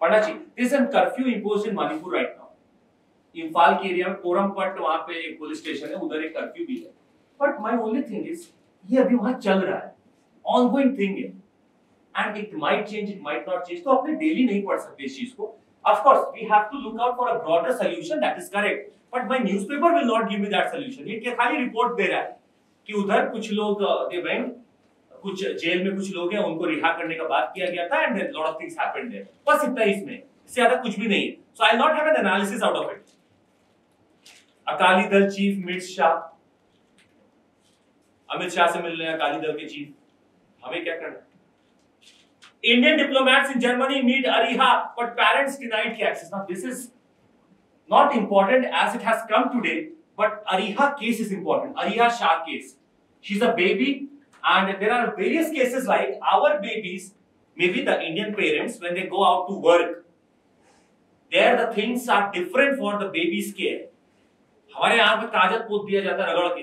पढ़ना चाहिए। This and curfew impose in Manipur right now Imphal के एरिया में कोरमपट वहाँ पे एक पुलिस स्टेशन है, उधर एक कर्फ्यू भी है। But my only thing is ये अभी वहाँ चल रहा है। ऑनगोइंग थिंग है। And it might change it might not change तो अपने डेली नहीं पढ़ सकते इस चीज़ को। Of course, we have to look out for a broader solution, that is correct. But my newspaper will not give me that solution. ये खाली report दे रहा है कि उधर कुछ लोग दे वेंट कुछ जेल में कुछ लोग हैं, उनको रिहा करने का बात किया गया था and lot of things happened there बस इतना ही इसमें। इससे ज़्यादा कुछ भी नहीं so I not have an analysis out of it Akali Dal chief मिट शाह। अमित शाह से मिल रहे हैं अकाली दल के चीफ। हमें क्या करना Indian diplomats in Germany meet Ariha but parents denied की एक्सेस ना this is not important as it has come today but Ariha case is important Ariha Shah case she is a baby and there are various cases like our babies may be the Indian parents when they go out to work there the things are different for the babies care हमारे यहाँ पे काजल पोत दिया जाता है रगड़ के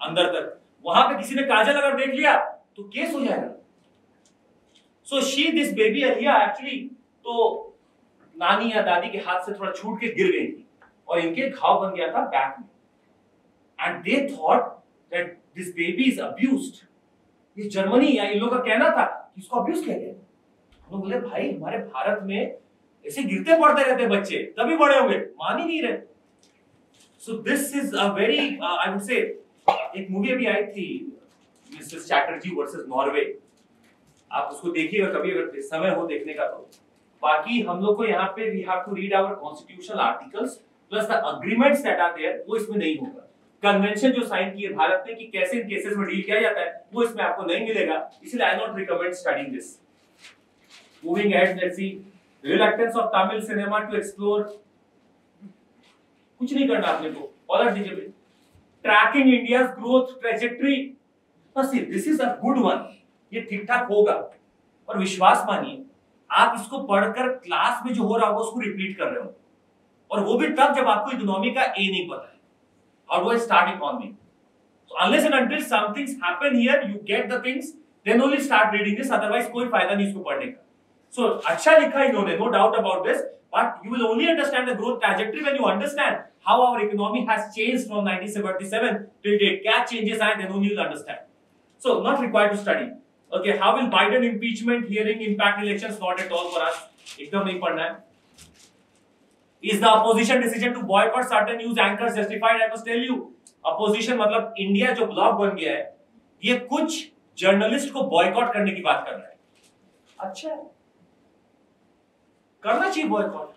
अंदर तक। वहाँ पे किसी ने काजल अगर देख लिया तो केस हो जाएगा। So she this baby Aliya actually तो नानी या दादी के हाथ से थोड़ा छूट के गिर गई थी और इनके घाव बन गया था बैक में। And they thought that this baby is abused ये जर्मनी या इन लोगों का कहना था कि इसको अब्यूज किया गया। हम लोग बोले, भाई, हमारे भारत में ऐसे गिरते पड़ते रहते बच्चे, तभी बड़े होंगे। मान ही नहीं रहे। So this is a very I would say एक मूवी अभी आई थी मिसेस चैटर्जी वर्सेस नॉर्वे आप उसको देखिएगा कभी, अगर समय हो देखने का तो। बाकी हम लोग को यहाँ पे we have to read our constitutional articles plus the agreements that are there वो इसमें नहीं होगा। कन्वेंशन जो साइन किए भारत ने कि कैसे इन केसेस में डील किया जाता है, वो इसमें आपको नहीं मिलेगा। इसलिए I not recommend studying this moving ahead let's see reluctance of Tamil cinema to explore कुछ नहीं करना आपने को पलट दीजिए tracking India's growth trajectory this is a good one ये ठीक ठाक होगा। और विश्वास मानिए, आप इसको पढ़कर क्लास में जो हो रहा होगा, उसको रिपीट कर रहे हो। और वो भी तब जब आपको इकोनॉमी का ए नहीं पता है। और वो start economy so, unless and until things happen here, you get the things, then only start reading this, otherwise कोई फ़ायदा नहीं इसको पढ़ने का। So अच्छा लिखा इन्होंने no doubt about this but you will only understand the growth trajectory when you understand how our economy has changed from 1977 till date क्या changes आए then only you'll understand so not required to study Okay, how will Biden impeachment hearing impact elections? Not at all for us. एकदम नहीं पढ़ना है is the opposition decision to boycott certain news anchors justified i must tell you opposition मतलब India जो block बन गया है ये कुछ जर्नलिस्ट को बॉयकॉट करने की बात कर रहा है अच्छा है करना चाहिए बॉयकॉट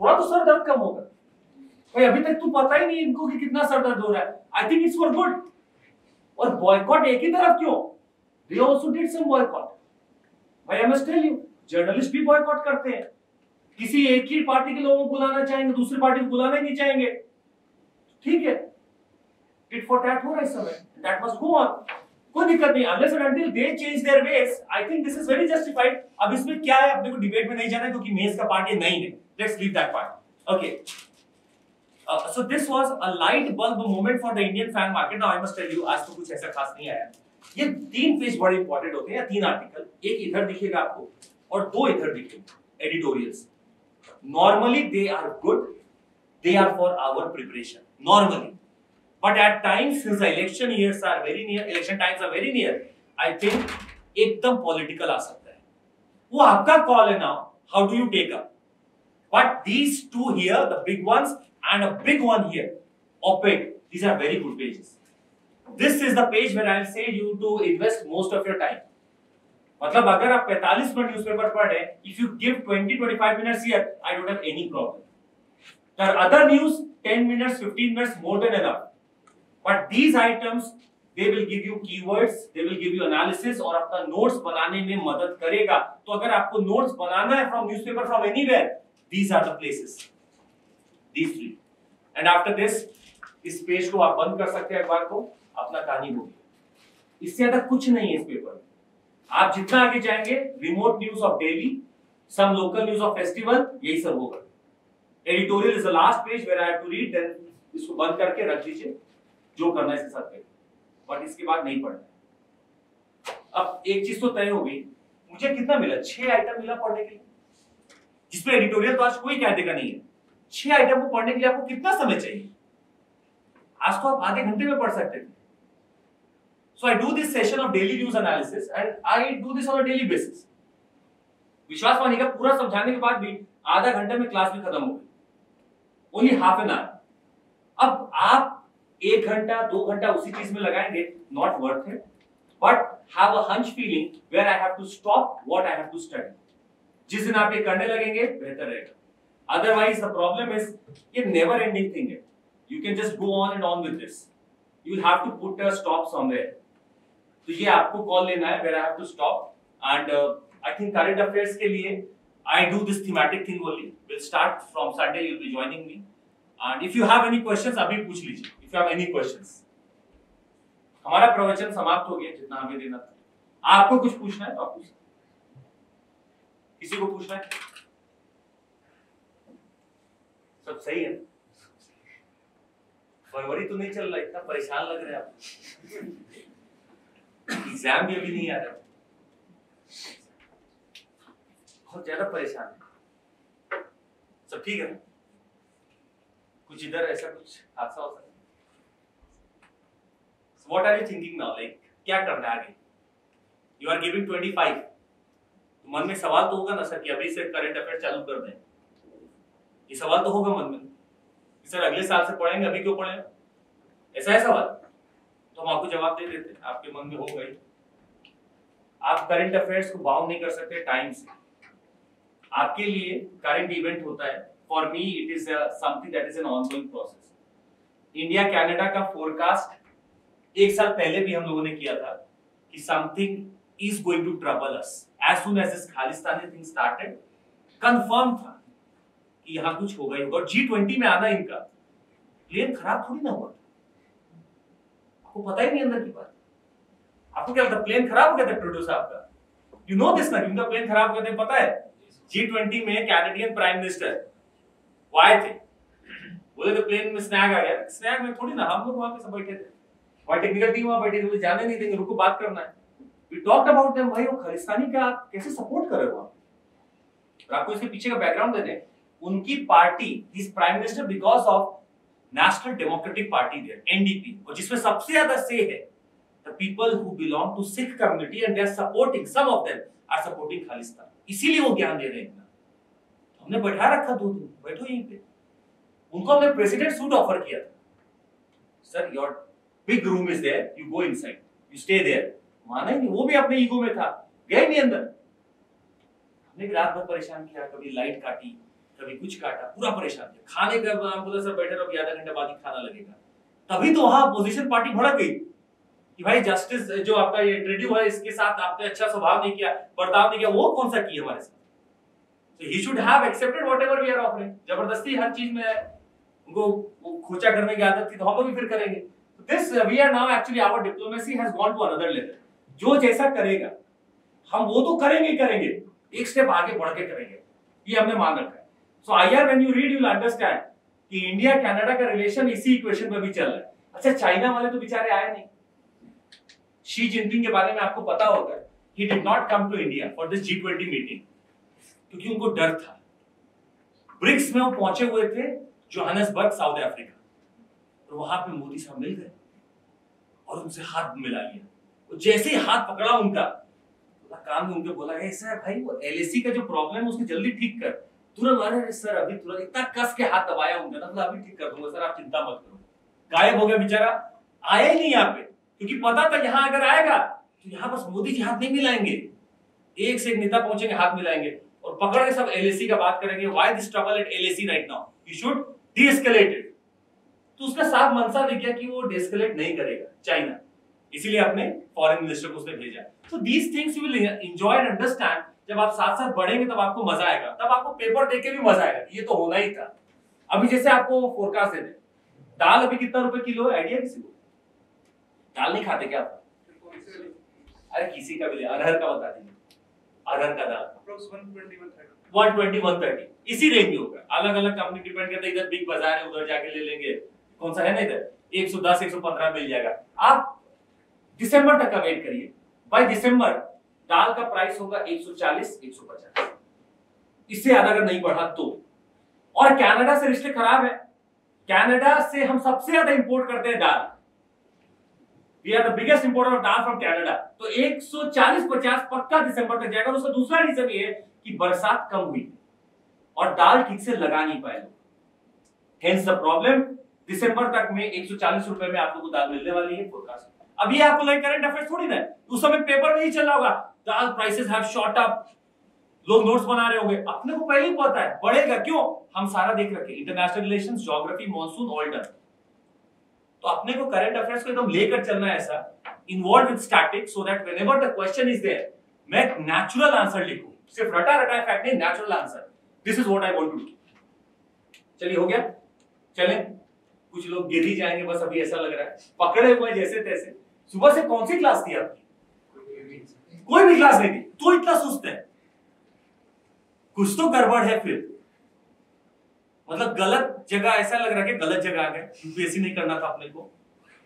थोड़ा तो सर दर्द कम होगा। भाई, अभी तक तो पता ही नहीं इनको कि कितना सर दर्द हो रहा है। I think it's for good और बॉयकॉट एक ही तरफ़ क्यों? They also did some boycott भाई I must tell you journalist भी बॉयकॉट करते हैं। किसी एक ही पार्टी के लोगों को बुलाना चाहेंगे, दूसरी पार्टी को बुलाना ही नहीं चाहेंगे। ठीक है। टिट फॉर टैट हो रहा है इस समय। दैट मस्ट गो ऑन कोई दिक्कत नहीं unless and until they change their ways I think this is very justified अब इसमें क्या है, अपने को डिबेट में नहीं जाना क्योंकि मेज का पार्ट ये नहीं है। Let's leave that part okay so this was a light bulb moment for the Indian fan market now I must tell you आज तो कुछ ऐसा खास नहीं आया। ये तीन पेज बड़े इंपॉर्टेंट होते हैं, या तीन आर्टिकल एक इधर दिखेगा आपको, और दो इधर दिखेंगे editorials normally they are good, they are for our preparation. Normally but at times since the election years are very near election times are very near i think एकदम पॉलिटिकल आ सकता है वो आपका कॉल है now how do you take up but these two here the big ones and a big one here op-ed these are very good pages this is the page where i'll say you to invest most of your time मतलब अगर आप 45 minute newspaper पढ़ रहे हैं if you give 20 25 minutes here I don't have any problem तर other news 10 minutes 15 minutes more than enough But these items they will give you keywords they will give you analysis और आपका notes बनाने में मदद करेगा। तो अगर आपको नोट्स बनाना है from newspaper from anywhere these are the places these three and after this इस पेज को आप बंद कर सकते हैं अखबार को। अपना कहानी होगी इससे ज़्यादा कुछ नहीं है इस पेपर में। आप जितना आगे जाएँगे remote news of daily some local news of festival यही सब होगा। Editorial is the last page where I have to read then इसको बंद करके रख दीजिए। जो करना है इसके साथ करिए बट इसके बाद नहीं पढ़ना अब एक चीज़ तो तय हो गई, मुझे कितना मिला? छह आइटम मिला पढ़ने के लिए। जिसमें एडिटोरियल तो आज कोई कह देगा नहीं है। छह आइटम को पढ़ने के लिए आपको कितना समय चाहिए? आज तो आप आधे घंटे में पढ़ सकते थे। So I do this session of daily news analysis and I do this on a daily basis. विश्वास मानिएगा, पूरा समझाने के बाद भी आधा घंटे में क्लास भी खत्म हो गई। ओनली हाफ़ एन आवर अब आप एक घंटा, दो घंटा उसी चीज़ में लगाएँगे not worth it but have a hunch feeling where I have to stop what I have to study जिस दिन आप ये करने लगेंगे, बेहतर रहेगा। अदरवाइज़ द प्रॉब्लम इज़ ये नेवर एंडिंग थिंग है। You can just go on and on with this you have to put a stop somewhere तो ये आपको कॉल लेना है where I have to stop and I think current affairs के लिए I do this thematic thing only will start from Sunday you will be joining me and if you have any questions अभी पूछ लीजिए। Have any questions हमारा प्रवचन समाप्त हो गया, जितना हमें देना था। आपको कुछ पूछना है तो आप पूछ किसी को पूछना है? सब सही है? फरवरी तो नहीं चल रहा, इतना परेशान लग रहे हैं आप। एग्ज़ाम भी अभी नहीं आ रहा। बहुत ज़्यादा परेशान है। सब ठीक है? कुछ इधर ऐसा कुछ हादसा हो सकता so what are you thinking now? Like, क्या करना है आगे? यू आर गिविंग 25 तो मन में सवाल तो होगा ना सर कि अभी से करंट अफेयर चालू कर दें। ये सवाल तो होगा मन में। कि सर अगले साल से पढ़ेंगे, अभी क्यों पढ़ें? ऐसा है सवाल? तो हम आपको जवाब दे देते हैं। आपके मन में हो। गई आप करंट अफेयर्स को बाउंड नहीं कर सकते टाइम से। आपके लिए करंट इवेंट होता है। For me it is something that is an ongoing process India Canada का फोरकास्ट एक साल पहले भी हम लोगों ने किया था कि something is going to trouble us as soon as this Khalistani thing started confirm था कि यहाँ कुछ होगा ही और जी ट्वेंटी में आना इनका। प्लेन खराब थोड़ी ना हुआ। आपको पता ही नहीं अंदर की बात। आपको क्या लगता प्लेन खराब हो गया था ट्रूडो साहब का? यू नो दिस ना उनका प्लेन खराब हो गया था, पता है? जी ट्वेंटी में कैनेडियन प्राइम मिनिस्टर वो आए थे। बोले तो प्लेन में स्नैग आ गया। स्नैग में थोड़ी ना, हम लोग वहाँ पे सब बैठे थे। वहाँ टेक्निकल टीम वहाँ बैठी थी? जाने नहीं देंगे, रुको, बात करना है। वी टॉक्ड अबाउट देम भाई, वो खालिस्तानी का आप कैसे सपोर्ट कर रहे हो आप? आपको इसके पीछे का बैकग्राउंड दे दें उनकी party is prime minister because of national democratic party there NDP और जिसमें सबसे ज़्यादा से है the people who belong to Sikh community and they are supporting some of them are supporting Khalistan इसीलिए वो ज्ञान दे रहे हैं हमने बैठा रखा दो दिन, बैठो यहीं पे। उनको हमने प्रेसिडेंट सूट ऑफ़र किया था। Sir your big room is there you go inside you stay there माना ही नहीं, वो भी अपने ईगो में था। गए नहीं अंदर। हमने भी रात भर परेशान किया, कभी लाइट काटी, कभी कुछ काटा, पूरा परेशान किया। खाने का हम बोला सर बैठे रहो आधा घंटा बाद ही खाना लगेगा। तभी तो वहाँ अपोजिशन पार्टी भड़क गई कि भाई जस्टिस जो आपका ये इंटरव्यू है, इसके साथ आपने अच्छा स्वभाव नहीं किया, बर्ताव नहीं किया, वो कौन सा किया हमारे साथ? So he should have accepted whatever we are offering. ज़बरदस्ती हर चीज़ में उनको वो खोचा करने की आदत थी तो हम लोग भी फिर करेंगे। This we are now actually our diplomacy has gone to another level जो जैसा करेगा, हम वो तो करेंगे ही करेंगे। एक स्टेप आगे बढ़ के करेंगे। ये हमने मान रखा है। So I are you read you will understand कि इंडिया कनाडा का रिलेशन इसी इक्वेशन में भी चल रहा है। अच्छा चाइना वाले तो बेचारे आए नहीं। शी जिनपिंग के बारे में आपको पता होगा ही did not come to India for this G twenty meeting क्योंकि उनको डर था। ब्रिक्स में वो पहुँचे हुए थे जोहानसबर्ग साउथ अफ्रीका और वहाँ पे मोदी साहब मिल गए और उनसे हाथ मिला लिया। वो जैसे ही हाथ पकड़ा उनका बोला कान में उनके बोला है भाई, वो एलएसी का जो प्रॉब्लम है, उसको जल्दी ठीक कर। तुरंत अरे, सर, अभी तुरंत इतना कस के हाथ दबाया उनका ना बोला अभी ठीक कर दूँगा, सर, आप चिंता मत करो। गायब हो गया बेचारा। ही नहीं यहाँ पे, क्योंकि पता था यहाँ अगर आएगा तो यहाँ बस मोदी जी हाथ नहीं मिलाएँगे। एक से एक नेता पहुँचेंगे, हाथ मिलाएँगे। और पकड़ के सब एलएसी का बात करेंगे। Why this trouble at LAC right now you should deescalate it तो उसका साफ़ मनसा दिख गया कि वो डीएस्केलेट नहीं करेगा चाइना इसीलिए अपने फॉरेन मिनिस्टर को उसने भेजा। So these things you will enjoy and understand जब आप साथ साथ बढ़ेंगे तब आपको मज़ा आएगा। तब आपको पेपर देके भी मज़ा आएगा ये तो होना ही था। अभी जैसे आपको फोरकास्ट दे दे दाल अभी कितना रुपए किलो है? आइडिया किसी को? दाल नहीं खाते क्या आप? अरे किसी का भी ले अरहर का बता दीजिए। अरहर का दाल। 120, 130. 120 130 इसी रेंज में होगा। अलग अलग कंपनी डिपेंड करता है। इधर बिग बाज़ार है उधर जाके ले लेंगे। कौन सा है? ना इधर 110 115 मिल जाएगा। आप दिसंबर तक का वेट करिए। बाय दिसंबर, दाल का प्राइस होगा 140 150 इससे ज़्यादा अगर नहीं बढ़ा तो। और कनाडा से रिश्ते खराब है। कनाडा से हम सबसे ज़्यादा इंपोर्ट करते हैं दाल। We are the biggest importer of dal from Canada तो 140 50 पक्का दिसंबर तक जाएगा। उसका दूसरा रीजन ये है कि बरसात कम हुई। और दाल ठीक से लगा नहीं पाए लोग। हेंस द प्रॉब्लम दिसंबर तक में 140 रुपए में आप लोगों को दाल मिलने वाली है फोरकास्ट ये आपको लाइक करंट अफेयर्स थोड़ी ना उस समय पेपर में ही चल रहा होगा। Dal prices have shot up लोग नोट्स बना रहे होंगे। अपने को पहले ही पता है, बढ़ेगा क्यों? हम सारा देख रखे international relations geography monsoon all done तो अपने को करंट अफेयर्स को एकदम लेकर चलना है ऐसा। Involve with static so that whenever the question is there मैं नेचुरल आंसर लिखूं। सिर्फ़ रटा रटा फैक्ट नहीं natural answer this is what I want to do चलिए, हो गया? चलें। कुछ लोग गिर ही जाएँगे, बस अभी ऐसा लग रहा है। पकड़े हुए जैसे तैसे सुबह से कौन सी क्लास थी आपकी? कोई भी क्लास नहीं थी। तो इतना सुस्त है। कुछ तो गड़बड़ है फिर। मतलब गलत जगह, ऐसा लग रहा है कि गलत जगह आ गए। यूपीएससी नहीं करना था अपने को।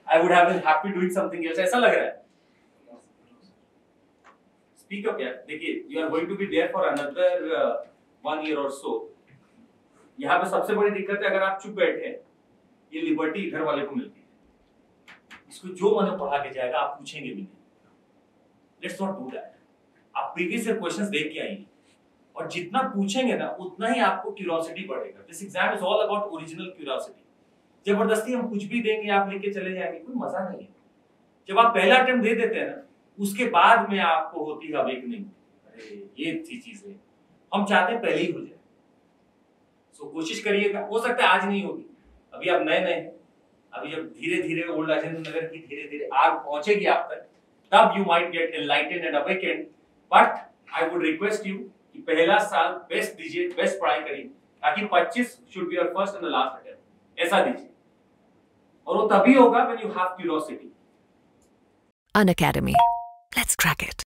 I would have happy doing something else ऐसा लग रहा है। स्पीक अप यार। देखिए you are going to be there for another one year और सो यहाँ पे सबसे बड़ी दिक्कत है, अगर आप चुप बैठे ये लिबर्टी घर वाले को मिलती है। इसको जो मन पढ़ा के जाएगा, आप पूछेंगे भी नहीं। लेट्स नॉट डू दैट आप प्रीवियस ईयर क्वेश्चंस देख के आइए। और जितना पूछेंगे ना, उतना ही आपको क्यूरियोसिटी बढ़ेगा। This exam is all about original curiosity ज़बरदस्ती हम कुछ भी देंगे, आप लेके चले जाएँगे, कोई मज़ा नहीं है। जब आप पहला अटेम्प्ट दे देते हैं ना, उसके बाद में आपको होती है अवेकनिंग अरे, ये थी चीज़ें हम चाहते हैं पहले ही हो जाए। सो कोशिश करिएगा। हो सकता है आज नहीं होगी। अभी आप नए नए, अभी जब धीरे धीरे ओल्ड राजेंद्र नगर की धीरे धीरे आग पहुंचेगी आप तक, तब you might get enlightened and awakened but I would request you कि पहला साल बेस्ट दीजिए बेस्ट पढ़ाई करिए, ताकि 25 should be your first and last attempt ऐसा दीजिए और वो तभी होगा when you have curiosity An academy. Let's crack it.